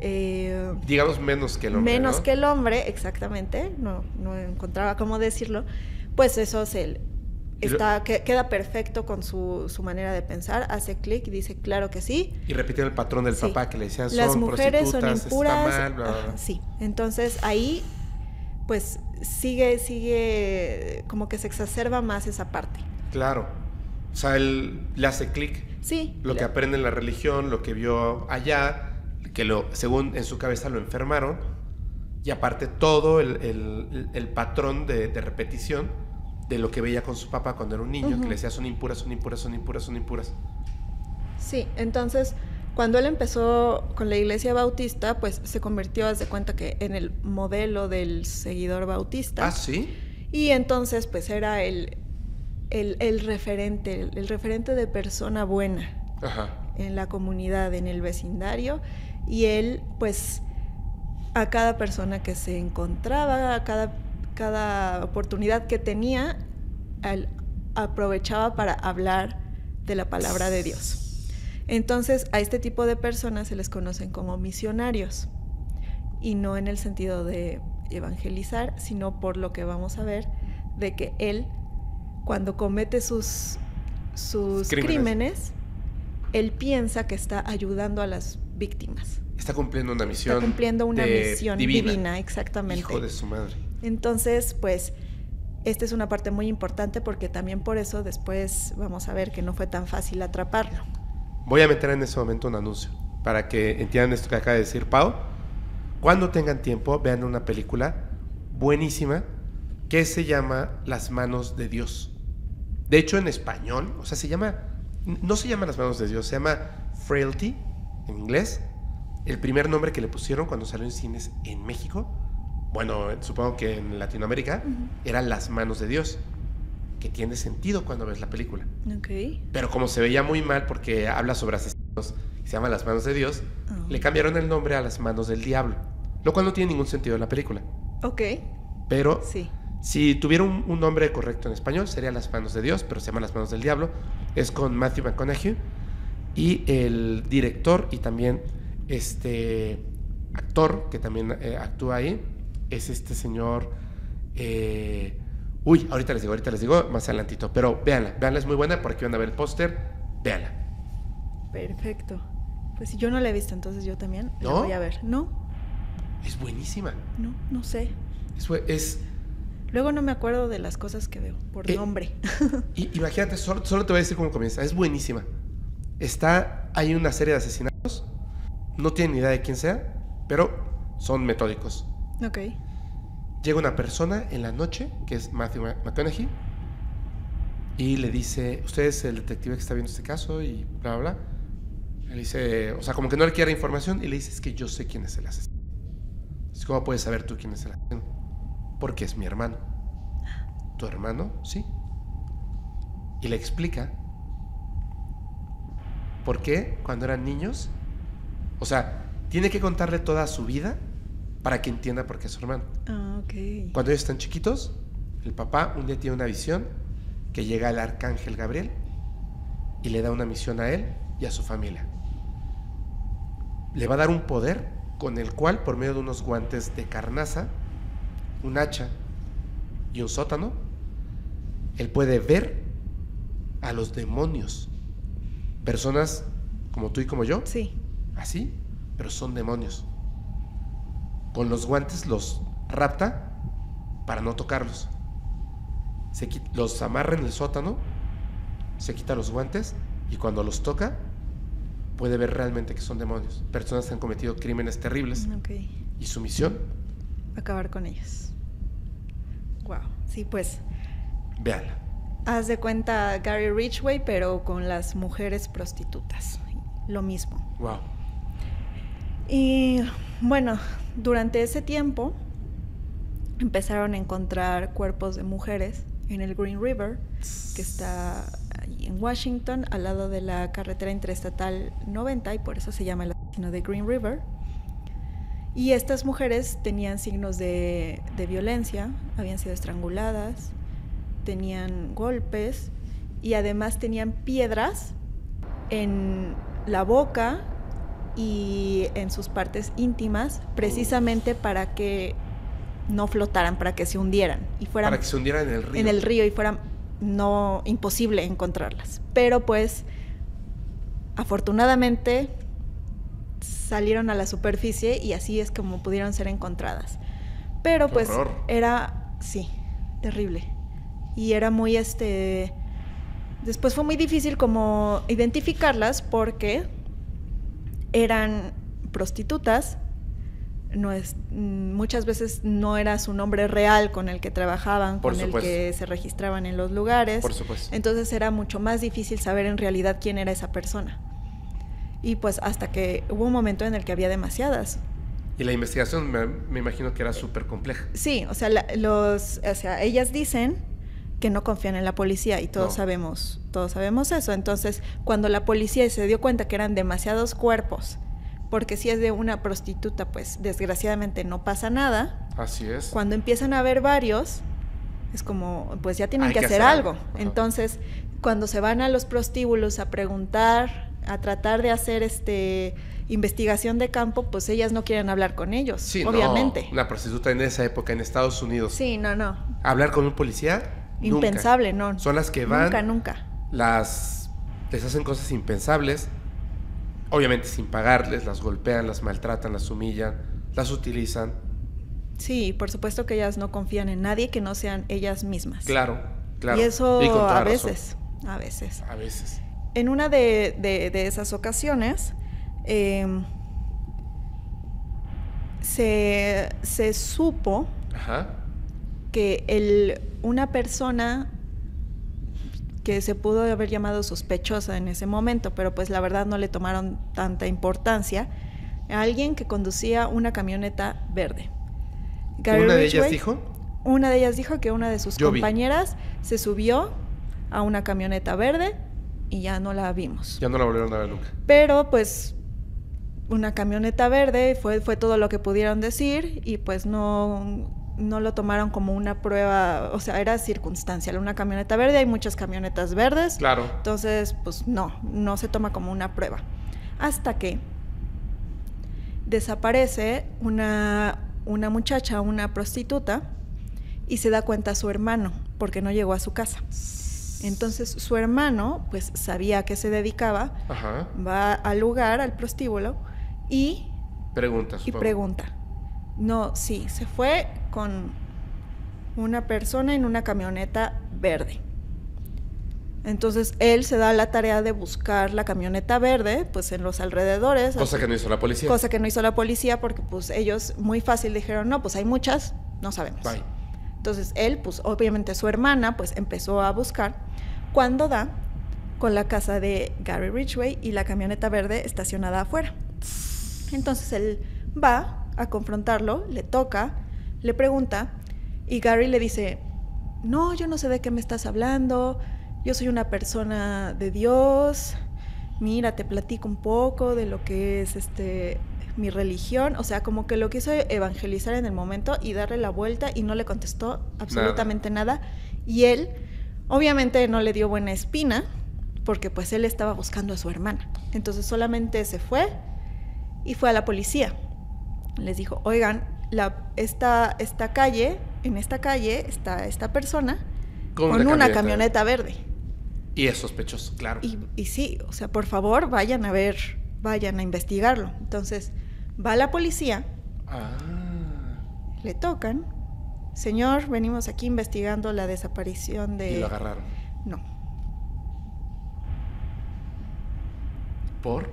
eh, Digamos menos que el hombre. menos ¿no? que el hombre, exactamente, no, no encontraba cómo decirlo, pues eso lo- está, que- queda perfecto con su, su manera de pensar, hace clic y dice, claro que sí. Y repitiendo el patrón del Sí. papá que le decían, son Las mujeres son impuras. está mal, bla, bla, ajá, sí, entonces ahí pues sigue, sigue, como que se exacerba más esa parte. Claro. O sea, él le hace clic Sí. lo que aprende en la religión, lo que vio allá, que lo, según en su cabeza lo enfermaron, y aparte todo el, el- el patrón de, de repetición de lo que veía con su papá cuando era un niño, que Ujú. le decía son impuras, son impuras, son impuras, son impuras. Sí, entonces cuando él empezó con la iglesia bautista, pues se convirtió, haz de cuenta que en el modelo del seguidor bautista. Ah, sí. Y entonces pues era el, el, el referente, el, el referente de persona buena Ajá. en la comunidad, en el vecindario. Y él pues a cada persona que se encontraba, a cada, cada oportunidad que tenía, él aprovechaba para hablar de la palabra de Dios. Entonces a este tipo de personas se les conocen como misionarios y no en el sentido de evangelizar, sino por lo que vamos a ver de que él cuando comete sus sus Crímenes. crímenes, él piensa que está ayudando a las víctimas. Está cumpliendo una misión. Está cumpliendo una de- misión divina, exactamente. Hijo de su madre. Entonces, pues, esta es una parte muy importante porque también por eso después vamos a ver que no fue tan fácil atraparlo. Voy a meter en ese momento un anuncio para que entiendan esto que acaba de decir Pau. Cuando tengan tiempo, vean una película buenísima que se llama Las manos de Dios. De hecho, en español, o sea, se llama, no se llama Las manos de Dios, se llama Frailty en inglés. El primer nombre que le pusieron cuando salió en cines en México, bueno, supongo que en Latinoamérica, era Las manos de Dios, que tiene sentido cuando ves la película. Ok. Pero como se veía muy mal porque habla sobre asesinos y se llama Las manos de Dios, Ah. le cambiaron el nombre a Las manos del diablo. Lo cual no tiene ningún sentido en la película. Ok, Pero sí. si tuviera un, un nombre correcto en español, sería Las manos de Dios, pero se llama Las manos del diablo. Es con Matthew McConaughey y el director y también este actor que también eh, actúa ahí es este señor. eh, uy, ahorita les digo, ahorita les digo más adelantito. Pero véanla, véanla, es muy buena porque van a ver el póster. Véanla. Perfecto. Pues si yo no la he visto, entonces yo también la ¿No? voy a ver. No, Es buenísima. no, no sé. Es, Luego no me acuerdo de las cosas que veo por Eh, nombre. imagínate, solo, solo te voy a decir cómo comienza. Es buenísima. Está, hay una serie de asesinatos. No tienen ni idea de quién sea, pero son metódicos. Ok. Llega una persona en la noche, que es Matthew Mc- McConaughey, y le dice, usted es el detective que está viendo este caso y bla, bla, bla. Le dice, o sea, como que no le quiere información y le dice, es que yo sé quién es el asesino. ¿Cómo puedes saber tú quién es el asesino? Porque es mi hermano. ¿Tu hermano? Sí. Y le explica por qué cuando eran niños, o sea, tiene que contarle toda su vida para que entienda por qué es su hermano. Ah, ok. Cuando ellos están chiquitos, el papá un día tiene una visión que llega el arcángel Gabriel y le da una misión a él y a su familia. Le va a dar un poder con el cual, por medio de unos guantes de carnaza, un hacha y un sótano, él puede ver a los demonios. Personas como tú y como yo, Sí. así, pero son demonios. Con los guantes los rapta para no tocarlos. Se los amarra en el sótano, se quita los guantes y cuando los toca puede ver realmente que son demonios. Personas que han cometido crímenes terribles. Ok. Y su misión, Acabar con ellos. Wow. Sí, pues. véanla. Haz de cuenta Gary Ridgway, pero con las mujeres prostitutas. Lo mismo. Wow. Y bueno, durante ese tiempo empezaron a encontrar cuerpos de mujeres en el Green River, que está en Washington, al lado de la carretera interestatal 90, y por eso se llama el asesino de Green River. Y estas mujeres tenían signos de, de violencia, habían sido estranguladas, tenían golpes y además tenían piedras en la boca y en sus partes íntimas, precisamente para que no flotaran, para que se hundieran y fueran Para que se hundieran en el río. en el río y fuera no imposible encontrarlas. Pero pues afortunadamente salieron a la superficie y así es como pudieron ser encontradas. Pero pues horror. era sí, terrible. Y era muy este después fue muy difícil como identificarlas porque eran prostitutas no es, muchas veces no era su nombre real con el que trabajaban, Por con el que se registraban en los lugares. Por supuesto. Entonces era mucho más difícil saber en realidad quién era esa persona. Y pues hasta que hubo un momento en el que había demasiadas. Y la investigación me, me imagino que era súper compleja. Sí, o sea, la- los, o sea, ellas dicen que no confían en la policía y todos No. sabemos, todos sabemos eso. Entonces, cuando la policía se dio cuenta que eran demasiados cuerpos, porque si es de una prostituta, pues desgraciadamente no pasa nada. Así es. Cuando empiezan a ver varios, es como, pues ya tienen que, que hacer, hacer algo. Entonces, cuando se van a los prostíbulos a preguntar, a tratar de hacer este investigación de campo, pues ellas no quieren hablar con ellos, Sí, no, obviamente. una prostituta en esa época en Estados Unidos. Sí, no, no. Hablar con un policía. Nunca. Impensable, no. Son las que van. Nunca, nunca. Las. Les hacen cosas impensables. Obviamente sin pagarles, las golpean, las maltratan, las humillan, las utilizan. Sí, por supuesto que ellas no confían en nadie que no sean ellas mismas. Claro, claro. Y eso a razón. veces, a veces. A veces. En una de, de- de esas ocasiones, em, se, se supo Ajá. Que el, una persona que se pudo haber llamado sospechosa en ese momento, pero pues la verdad no le tomaron tanta importancia, alguien que conducía una camioneta verde. Gary ¿Una de ellas dijo? Una de ellas dijo que una de sus Yo vi. compañeras se subió a una camioneta verde y ya no la vimos. Ya no la volvieron a ver nunca. Pero pues una camioneta verde fue, fue todo lo que pudieron decir y pues no, no lo tomaron como una prueba, o sea, era circunstancial. Una camioneta verde, hay muchas camionetas verdes. Claro. Entonces, pues no, no se toma como una prueba. Hasta que desaparece una, una muchacha, una prostituta, y se da cuenta su hermano, porque no llegó a su casa. Entonces su hermano, pues sabía a qué se dedicaba, Ajá. va al lugar, al prostíbulo, y, Pregunta, y pregunta. No, sí, se fue con una persona en una camioneta verde. Entonces él se da la tarea de buscar la camioneta verde, pues en los alrededores. Cosa así- que no hizo la policía. cosa que no hizo la policía porque pues ellos muy fácil dijeron, no, pues hay muchas, no sabemos. Bye. Entonces él, pues obviamente su hermana, pues empezó a buscar cuando da con la casa de Gary Ridgway y la camioneta verde estacionada afuera. Entonces él va a confrontarlo, le toca, le pregunta y Gary le dice, no, yo no sé de qué me estás hablando, yo soy una persona de Dios, mira, te platico un poco de lo que es este mi religión, o sea, como que lo quiso evangelizar en el momento y darle la vuelta y no le contestó absolutamente nada. Y él, obviamente, no le dio buena espina, porque pues él estaba buscando a su hermana. Entonces solamente se fue y fue a la policía. Les dijo, oigan, la, esta, esta calle, en esta calle está esta persona con, una, camioneta, verde. Y es sospechoso, claro. Y, y sí, o sea, por favor, vayan a ver, vayan a investigarlo. Entonces, Va la policía. Ah. Le tocan. Señor, venimos aquí investigando la desaparición de... ¿Y lo agarraron? No. ¿Por?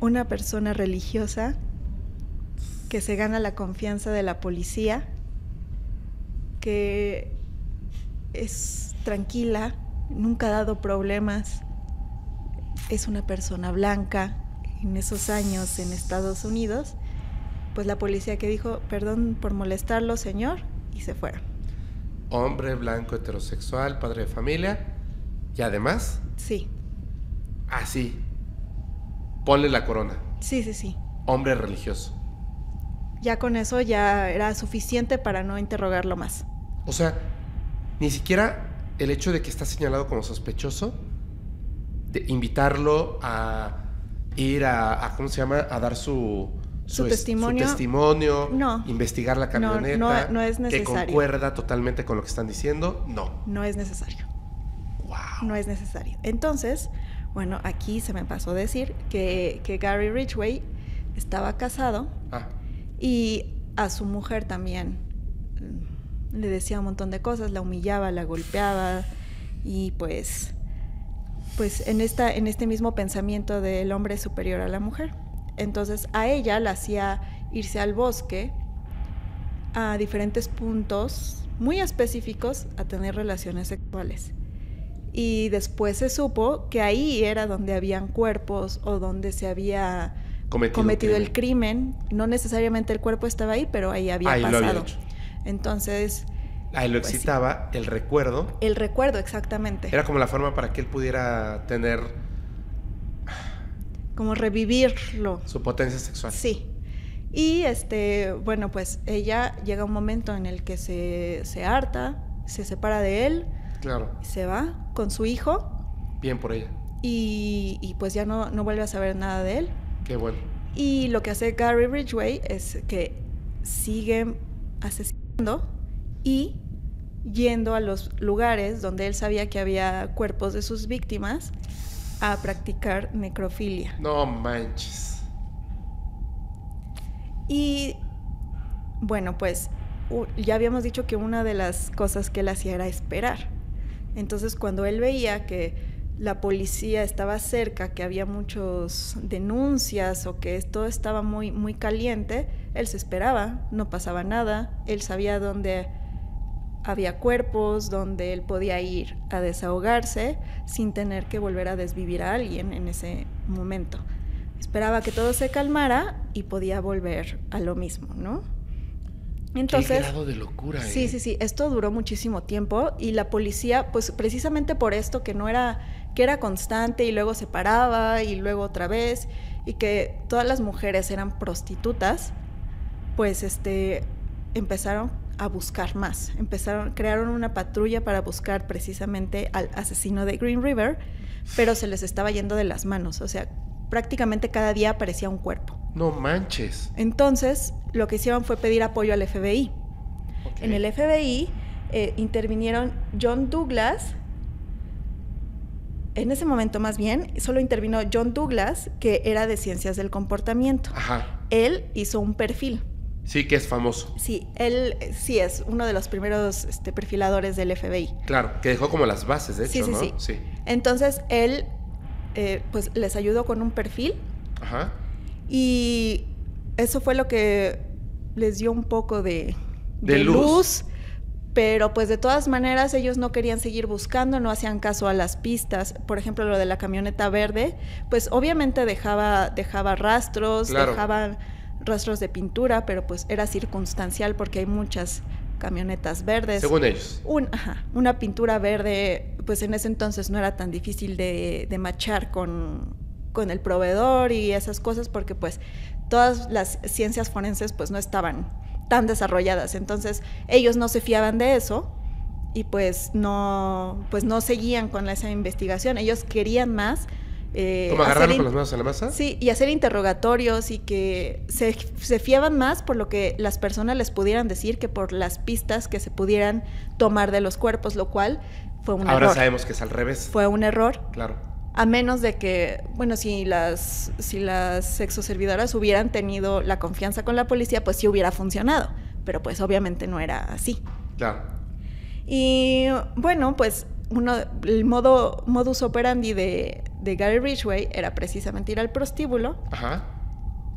Una persona religiosa que se gana la confianza de la policía, que es tranquila, nunca ha dado problemas, es una persona blanca, en esos años en Estados Unidos, pues la policía que dijo, perdón por molestarlo, señor, y se fueron. Hombre blanco heterosexual, padre de familia, y además... Sí. Así. Ponle la corona. Sí, sí, sí. Hombre religioso. Ya con eso ya era suficiente para no interrogarlo más. O sea, ni siquiera el hecho de que está señalado como sospechoso, de invitarlo a ir a, ¿cómo se llama? A dar su, su, testimonio. testimonio, no, investigar la camioneta, no, no, es necesario. que concuerda totalmente con lo que están diciendo, no. No es necesario. Wow. No es necesario. Entonces, bueno, aquí se me pasó decir que, que Gary Ridgway estaba casado ah. Y a su mujer también mm, le decía un montón de cosas, la humillaba, la golpeaba y pues pues en, esta, en este mismo pensamiento del hombre superior a la mujer. Entonces a ella la hacía irse al bosque a diferentes puntos muy específicos a tener relaciones sexuales. Y después se supo que ahí era donde habían cuerpos o donde se había cometido, el crimen. No necesariamente el cuerpo estaba ahí, pero ahí había pasado. Entonces, Ahí lo pues excitaba el recuerdo. El recuerdo, exactamente. Era como la forma para que él pudiera tener... Como revivirlo. Su potencia sexual. Sí. Y este, bueno, pues ella llega un momento en el que se, se harta, se separa de él. Claro. Se va con su hijo. Bien por ella. Y, y pues ya no, no vuelve a saber nada de él. Qué bueno. Y lo que hace Gary Ridgway es que sigue asesinando y yendo a los lugares donde él sabía que había cuerpos de sus víctimas a practicar necrofilia. No manches. Y bueno, pues ya habíamos dicho que una de las cosas que él hacía era esperar. Entonces cuando él veía que la policía estaba cerca, que había muchas denuncias o que todo estaba muy, muy caliente, él se esperaba, no pasaba nada, él sabía dónde había cuerpos donde él podía ir a desahogarse sin tener que volver a desvivir a alguien en ese momento. Esperaba que todo se calmara y podía volver a lo mismo, ¿no? Entonces, Qué grado de locura. Sí, ¿eh? sí, sí. Esto duró muchísimo tiempo y la policía, pues precisamente por esto que no era, que era constante y luego se paraba y luego otra vez y que todas las mujeres eran prostitutas, pues este empezaron a buscar más. Empezaron, crearon una patrulla para buscar precisamente al asesino de Green River, pero se les estaba yendo de las manos. O sea, prácticamente cada día aparecía un cuerpo. No manches. Entonces, lo que hicieron fue pedir apoyo al FBI. En el FBI eh, intervinieron John Douglas. En ese momento, más bien, solo intervino John Douglas, que era de ciencias del comportamiento. Ajá. Él hizo un perfil Sí, que es famoso. Sí, él sí es uno de los primeros este, perfiladores del FBI. Claro, que dejó como las bases, de hecho, sí, ¿no? Sí, sí. Entonces, él eh, pues les ayudó con un perfil. Ajá. Y eso fue lo que les dio un poco de, de, luz. Pero pues de todas maneras ellos no querían seguir buscando, no hacían caso a las pistas. Por ejemplo, lo de la camioneta verde, pues obviamente dejaba, dejaba rastros, dejaba rastros de pintura, pero pues era circunstancial porque hay muchas camionetas verdes. Según ellos. una pintura verde, pues en ese entonces no era tan difícil de, de machar con, con el proveedor y esas cosas porque pues todas las ciencias forenses pues no estaban tan desarrolladas. Entonces ellos no se fiaban de eso y pues no, pues no seguían con esa investigación. Ellos querían más. Eh, ¿Cómo agarrarlo con las manos en la masa? Sí, y hacer interrogatorios y que se, se, fiaban más por lo que las personas les pudieran decir que por las pistas que se pudieran tomar de los cuerpos, lo cual fue un error. Ahora sabemos que es al revés. Fue un error. Claro. A menos de que, bueno, si las, si las sexoservidoras hubieran tenido la confianza con la policía, pues sí hubiera funcionado. Pero pues obviamente no era así. Claro. Y bueno, pues uno, el modo, modus operandi de, de Gary Ridgway era precisamente ir al prostíbulo Ajá.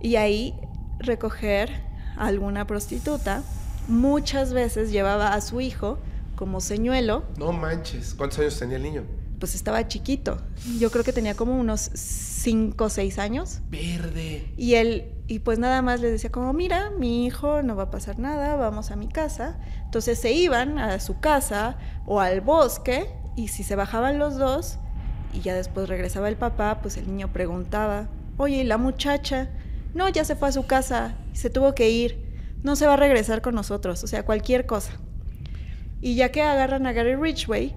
y ahí recoger a alguna prostituta. Muchas veces llevaba a su hijo como señuelo. No manches, ¿cuántos años tenía el niño? Pues estaba chiquito. Yo creo que tenía como unos 5 o 6 años. Verde. Y él, y pues nada más le decía como, mira, mi hijo no va a pasar nada, vamos a mi casa. Entonces se iban a su casa o al bosque y si se bajaban los dos y ya después regresaba el papá, pues el niño preguntaba, oye, ¿y la muchacha? No, ya se fue a su casa, se tuvo que ir, no se va a regresar con nosotros, o sea, cualquier cosa. Y ya que agarran a Gary Ridgway,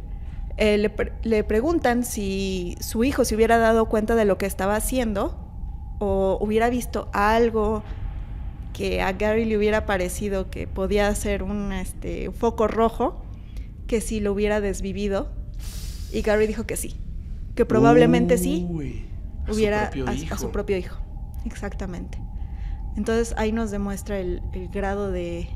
eh, le, preguntan si su hijo se hubiera dado cuenta de lo que estaba haciendo o hubiera visto algo que a Gary le hubiera parecido que podía ser un este, foco rojo, que si lo hubiera desvivido. Y Gary dijo que sí, que probablemente sí hubiera a, su propio hijo. Exactamente. Entonces ahí nos demuestra el grado de,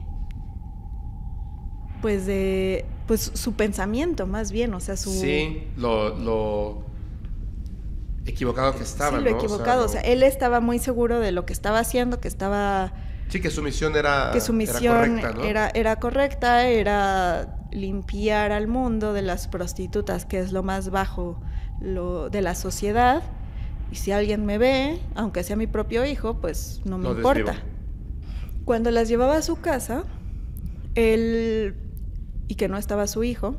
pues de pues su pensamiento más bien, o sea, su Sí, lo, equivocado que estaba, sí, lo equivocado, o sea, él estaba muy seguro de lo que estaba haciendo, que estaba Sí, que su misión era que su misión era correcta, era, era correcta, era limpiar al mundo de las prostitutas, que es lo más bajo lo, de la sociedad. Y si alguien me ve, aunque sea mi propio hijo, pues no me importa. Cuando las llevaba a su casa, él y que no estaba su hijo,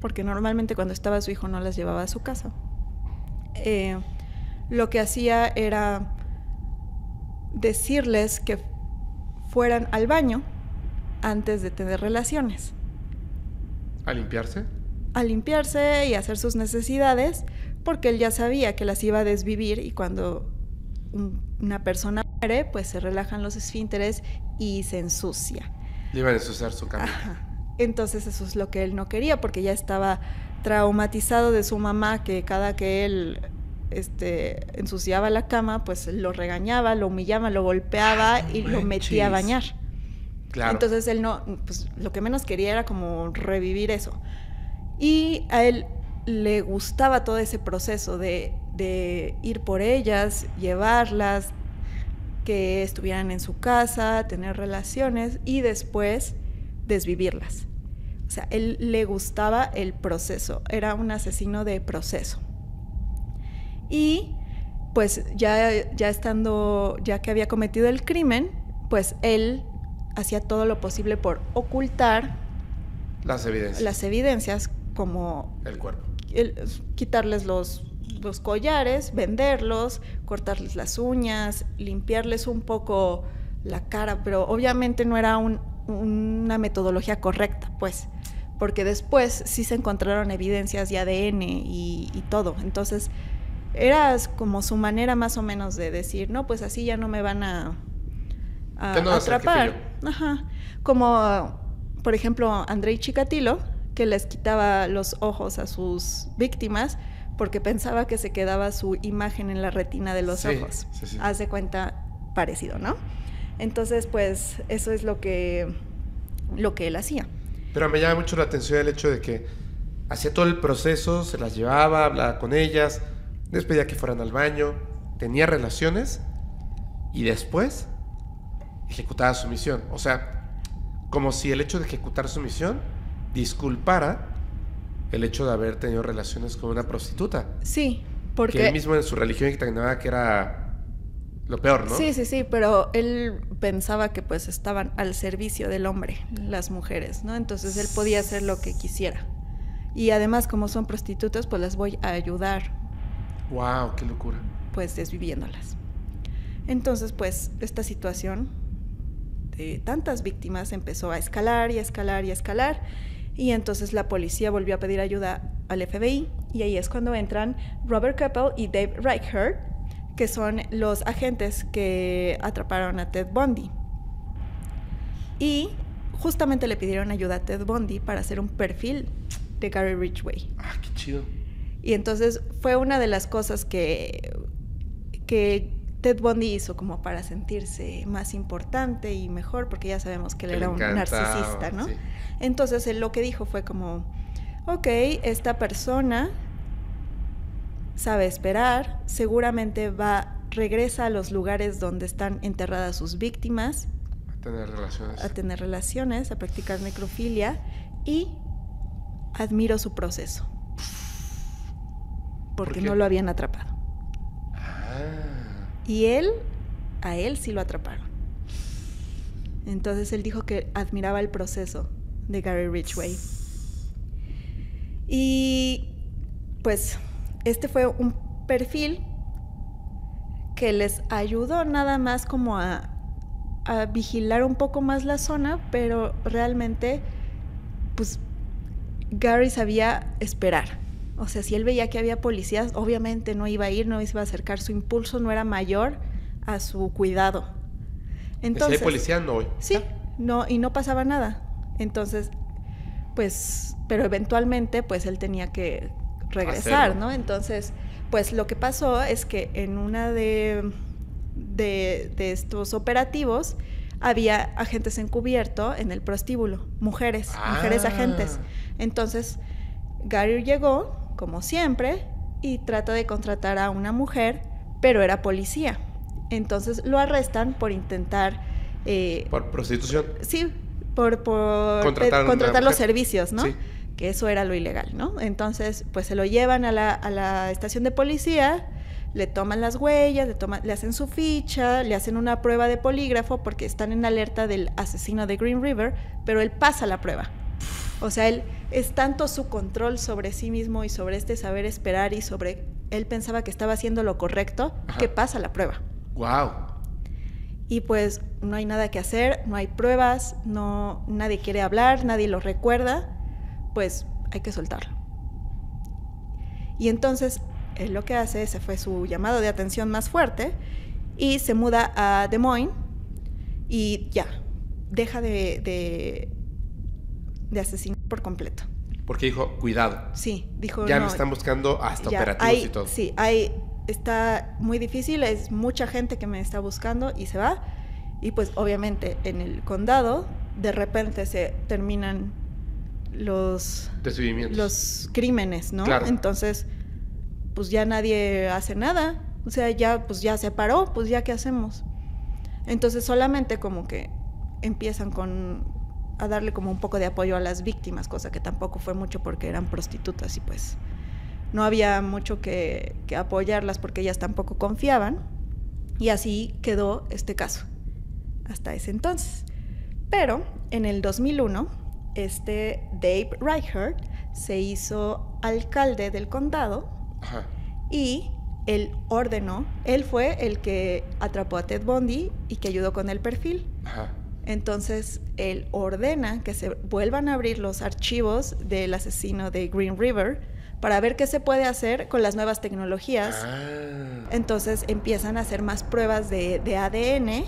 porque normalmente cuando estaba su hijo no las llevaba a su casa, eh, lo que hacía era decirles que fueran al baño antes de tener relaciones. ¿A limpiarse? A limpiarse y hacer sus necesidades, porque él ya sabía que las iba a desvivir y cuando una persona muere, pues se relajan los esfínteres y se ensucia. Le iban a ensuciar su cama. Entonces eso es lo que él no quería porque ya estaba traumatizado de su mamá que cada que él este, ensuciaba la cama, pues lo regañaba, lo humillaba, lo golpeaba y lo metía a bañar. Claro. Entonces él no, pues lo que menos quería era como revivir eso. Y a él le gustaba todo ese proceso de, de ir por ellas, llevarlas, que estuvieran en su casa, tener relaciones y después desvivirlas. O sea, él le gustaba el proceso, era un asesino de proceso. Y pues ya, ya estando, ya que había cometido el crimen, pues él hacía todo lo posible por ocultar las evidencias. Las evidencias como... El cuerpo. quitarles los, los collares, venderlos, cortarles las uñas, limpiarles un poco la cara, pero obviamente no era un, una metodología correcta, pues porque después sí se encontraron evidencias de ADN y, todo. Entonces, era como su manera más o menos de decir, no, pues así ya no me van a, atrapar. Ajá. Como, por ejemplo, Andrei Chikatilo, que les quitaba los ojos a sus víctimas porque pensaba que se quedaba su imagen en la retina de los ojos. Haz de cuenta parecido, ¿no? Entonces, pues eso es lo que, lo que él hacía. Pero me llama mucho la atención el hecho de que hacía todo el proceso, se las llevaba, hablaba con ellas, les pedía que fueran al baño, tenía relaciones y después ejecutaba su misión. O sea, como si el hecho de ejecutar su misión disculpara el hecho de haber tenido relaciones con una prostituta. Sí, porque... Que él mismo en su religión que era lo peor, ¿no? Sí, sí, sí, pero él pensaba que pues estaban al servicio del hombre, las mujeres, ¿no? Entonces él podía hacer lo que quisiera. Y además, como son prostitutas, pues las voy a ayudar. ¡Wow! ¡Qué locura! Pues desviviéndolas. Entonces, pues, esta situación de tantas víctimas empezó a escalar y a escalar y a escalar. Y entonces la policía volvió a pedir ayuda al FBI. Y ahí es cuando entran Robert Keppel y Dave Reichert, que son los agentes que atraparon a Ted Bundy. Y justamente le pidieron ayuda a Ted Bundy para hacer un perfil de Gary Ridgway. Ah, qué chido. Y entonces fue una de las cosas que, que Ted Bundy hizo como para sentirse más importante y mejor, porque ya sabemos que él Que era un narcisista, ¿no? sí. Entonces él lo que dijo fue como, ok, esta persona sabe esperar, seguramente va, regresa a los lugares donde están enterradas sus víctimas, A tener relaciones. a tener relaciones, a practicar necrofilia y admiro su proceso. Porque no lo habían atrapado. Ah. Y él, a él sí lo atraparon. Entonces él dijo que admiraba el proceso de Gary Ridgway. Y pues este fue un perfil que les ayudó nada más como a, a vigilar un poco más la zona, pero realmente pues Gary sabía esperar. O sea, si él veía que había policías, obviamente no iba a ir, no iba a acercar, su impulso no era mayor a su cuidado. si Entonces, hay policía, no voy. Sí, no, y no pasaba nada. Entonces, pues, pero eventualmente, pues él tenía que regresar, Hacerlo. ¿no? Entonces, pues lo que pasó es que en una de, de, de estos operativos había agentes encubierto en el prostíbulo, mujeres, mujeres Ah. agentes. Entonces, Gary llegó, como siempre, y trata de contratar a una mujer, pero era policía. Entonces lo arrestan por intentar eh, Por prostitución. Sí, por, por Contratar contratar los servicios, ¿no? Sí. Que eso era lo ilegal, ¿no? Entonces, pues se lo llevan a la, a la estación de policía, le toman las huellas, le, toman, le hacen su ficha, le hacen una prueba de polígrafo porque están en alerta del asesino de Green River, pero él pasa la prueba. O sea, él es tanto su control sobre sí mismo y sobre este saber esperar y sobre él pensaba que estaba haciendo lo correcto, Ajá. que pasa la prueba Wow. y pues no hay nada que hacer, no hay pruebas, no nadie quiere hablar, nadie lo recuerda, pues hay que soltarlo. Y entonces él lo que hace, ese fue su llamado de atención más fuerte y se muda a Des Moines y ya, deja de, de, de asesinar por completo. Porque dijo, cuidado. Sí, dijo Ya no, me están buscando hasta ya, operativos hay- y todo. Sí, hay, está muy difícil, es mucha gente que me está buscando y se va. Y pues obviamente en el condado de repente se terminan los, los crímenes, ¿no? Claro. Entonces, pues ya nadie hace nada. O sea, ya, pues ya se paró, pues ya qué hacemos. Entonces solamente como que empiezan con a darle como un poco de apoyo a las víctimas, cosa que tampoco fue mucho porque eran prostitutas y pues no había mucho que, que apoyarlas porque ellas tampoco confiaban. Y así quedó este caso hasta ese entonces. Pero en el 2001, este Dave Reichert se hizo alcalde del condado Ajá. y él ordenó, él fue el que atrapó a Ted Bundy y que ayudó con el perfil. Ajá. Entonces, él ordena que se vuelvan a abrir los archivos del asesino de Green River para ver qué se puede hacer con las nuevas tecnologías. Ah. Entonces empiezan a hacer más pruebas de, de ADN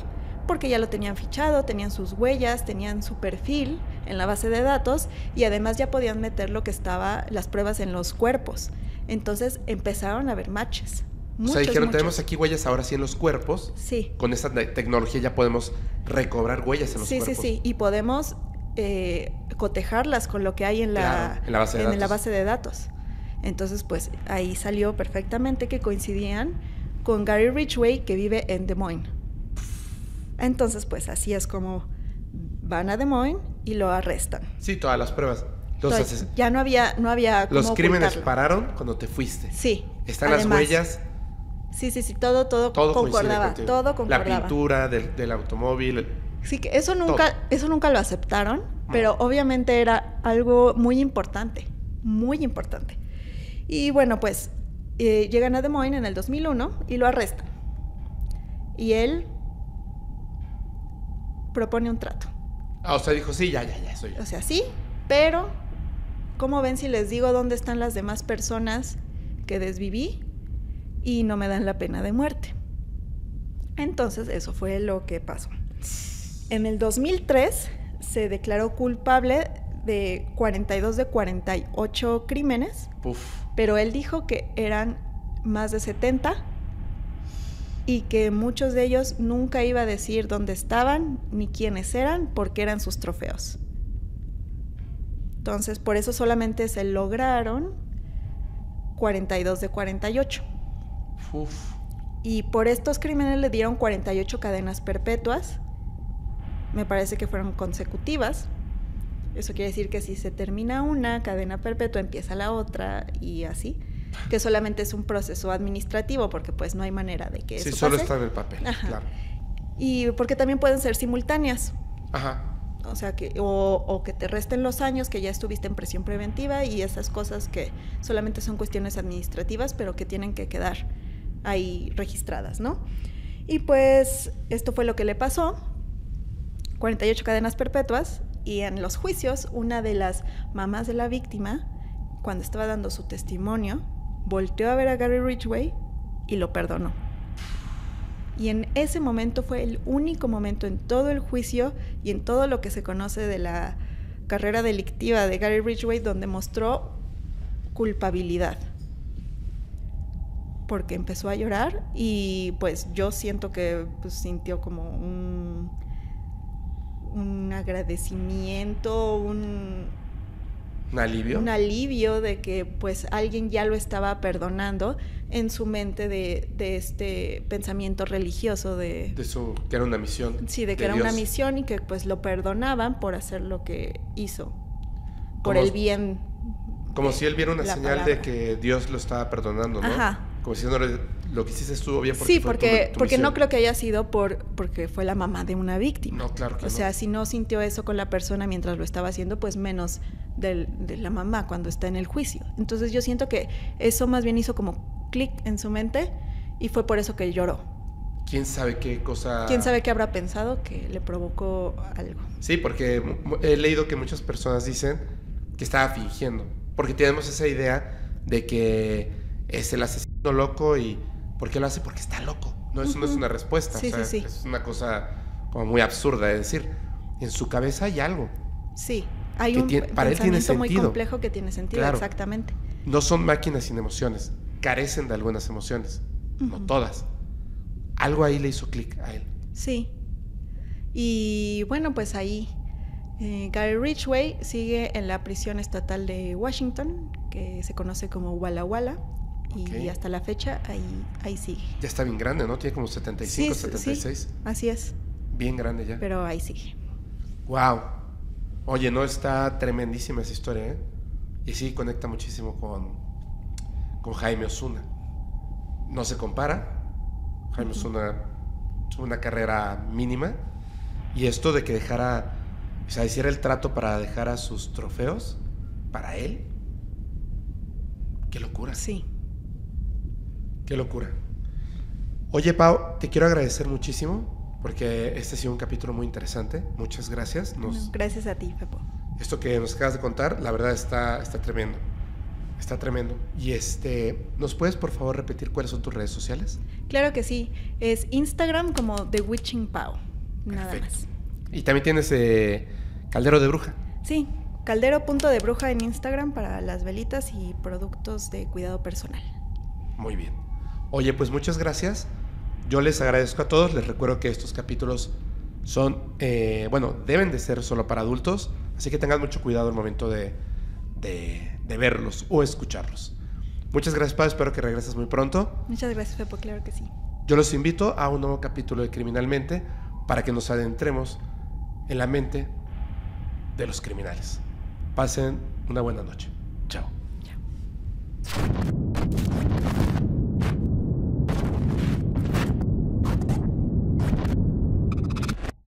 porque ya lo tenían fichado, tenían sus huellas, tenían su perfil en la base de datos y además ya podían meter lo que estaba, las pruebas en los cuerpos. Entonces empezaron a ver matches. o Muchos, sea, dijeron, muchos. tenemos aquí huellas ahora sí en los cuerpos. Sí. Con esta te- tecnología ya podemos recobrar huellas en los Sí, sí, cuerpos. sí. Y podemos eh, cotejarlas con lo que hay en la, Claro, en la base de en datos. la base de datos. Entonces, pues ahí salió perfectamente que coincidían con Gary Ridgway, que vive en Des Moines. Entonces, pues así es como van a Des Moines y lo arrestan. Sí, todas las pruebas. Los, Entonces, ya no había, no había los crímenes ocultarlo. pararon cuando te fuiste. Sí. Están además. las huellas, Sí, sí, sí, todo, todo, todo concordaba, todo La concordaba. pintura del, del automóvil. Sí, que eso nunca, eso nunca lo aceptaron, pero obviamente era algo muy importante, muy importante. Y bueno, pues eh, llegan a Des Moines en el 2001 y lo arrestan. Y él propone un trato. Ah, o sea, dijo, sí, ya, ya, ya, soy yo. O sea, sí, pero ¿cómo ven si les digo dónde están las demás personas que desviví y no me dan la pena de muerte? Entonces, eso fue lo que pasó. En el 2003 se declaró culpable de 42 de 48 crímenes, pero él dijo que eran más de 70 y que muchos de ellos nunca iba a decir dónde estaban ni quiénes eran porque eran sus trofeos. Entonces, por eso solamente se lograron 42 de 48. Uf. Y por estos crímenes le dieron 48 cadenas perpetuas. Me parece que fueron consecutivas. Eso quiere decir que si se termina una cadena perpetua, empieza la otra y así. Que solamente es un proceso administrativo porque pues no hay manera de que Sí, eso solo pase. está en el papel, Ajá. claro. Y porque también pueden ser simultáneas. Ajá. O sea, que, o, o que te resten los años que ya estuviste en presión preventiva y esas cosas que solamente son cuestiones administrativas, pero que tienen que quedar ahí registradas, ¿no? Y pues esto fue lo que le pasó. 48 cadenas perpetuas y en los juicios una de las mamás de la víctima, cuando estaba dando su testimonio, volteó a ver a Gary Ridgway y lo perdonó. Y en ese momento fue el único momento en todo el juicio y en todo lo que se conoce de la carrera delictiva de Gary Ridgway donde mostró culpabilidad. Porque empezó a llorar y pues yo siento que pues, sintió como un, un agradecimiento, un, ¿Un alivio? un alivio de que pues alguien ya lo estaba perdonando en su mente de, de este pensamiento religioso de, De su, que era una misión. sí de que de era una misión y que pues lo perdonaban por hacer lo que hizo por el bien Como si él viera una señal de que Dios lo estaba perdonando, ¿no? Ajá. Como si no le- lo que hiciste estuvo bien porque sí fue tu- porque tu porque no creo que haya sido por porque fue la mamá de una víctima No, claro que o no. sea si no sintió eso con la persona mientras lo estaba haciendo pues menos del- de la mamá cuando está en el juicio entonces yo siento que eso más bien hizo como clic en su mente y fue por eso que lloró ¿Quién sabe qué cosa? quién sabe qué habrá pensado que le provocó algo Sí, porque he leído que muchas personas dicen que estaba fingiendo. Porque tenemos esa idea de que es el asesino loco y ¿por qué lo hace? Porque está loco. No, eso no es una respuesta. Sí, o sea, sí, sí. Es una cosa como muy absurda de decir. En su cabeza hay algo. sí hay un tiene- para él tiene pensamiento muy sentido. complejo que tiene sentido Claro. exactamente No son máquinas sin emociones. Carecen de algunas emociones. No todas. Algo ahí le hizo clic a él. Sí. Y bueno, pues ahí eh, Gary Ridgway sigue en la prisión estatal de Washington, que se conoce como Walla Walla, y hasta la fecha ahí, ahí sigue. Ya está bien grande, ¿no? Tiene como 75, Sí, sí, 76. Así es, Bien grande ya. pero ahí sigue. Wow. Oye, no está tremendísima esa historia, ¿eh? Y sí conecta muchísimo con, con Jaime Osuna. No se compara. Jaime Osuna tuvo una carrera mínima. Y esto de que dejara, o sea, hiciera el trato para dejar a sus trofeos para él. Qué locura. Sí. Qué locura. Oye, Pau, te quiero agradecer muchísimo porque este ha sido un capítulo muy interesante. Muchas gracias. Nos, gracias a ti, Pepo. esto que nos acabas de contar, la verdad está, está tremendo. Está tremendo. Y este, ¿nos puedes por favor repetir cuáles son tus redes sociales? Claro que sí. Es Instagram como The Witching Pau. Nada Perfecto. más. Y también tienes eh, Caldero de Bruja. Sí, caldero punto de bruja en Instagram para las velitas y productos de cuidado personal. Muy bien. Oye, pues muchas gracias. Yo les agradezco a todos. Les recuerdo que estos capítulos son, eh, bueno, deben de ser solo para adultos. Así que tengan mucho cuidado al momento de, de, de verlos o escucharlos. Muchas gracias, Pablo. Espero que regreses muy pronto. Muchas gracias, Pepo. Claro que sí. Yo los invito a un nuevo capítulo de Criminalmente para que nos adentremos en la mente de los criminales. Pasen una buena noche. Chao. Chao.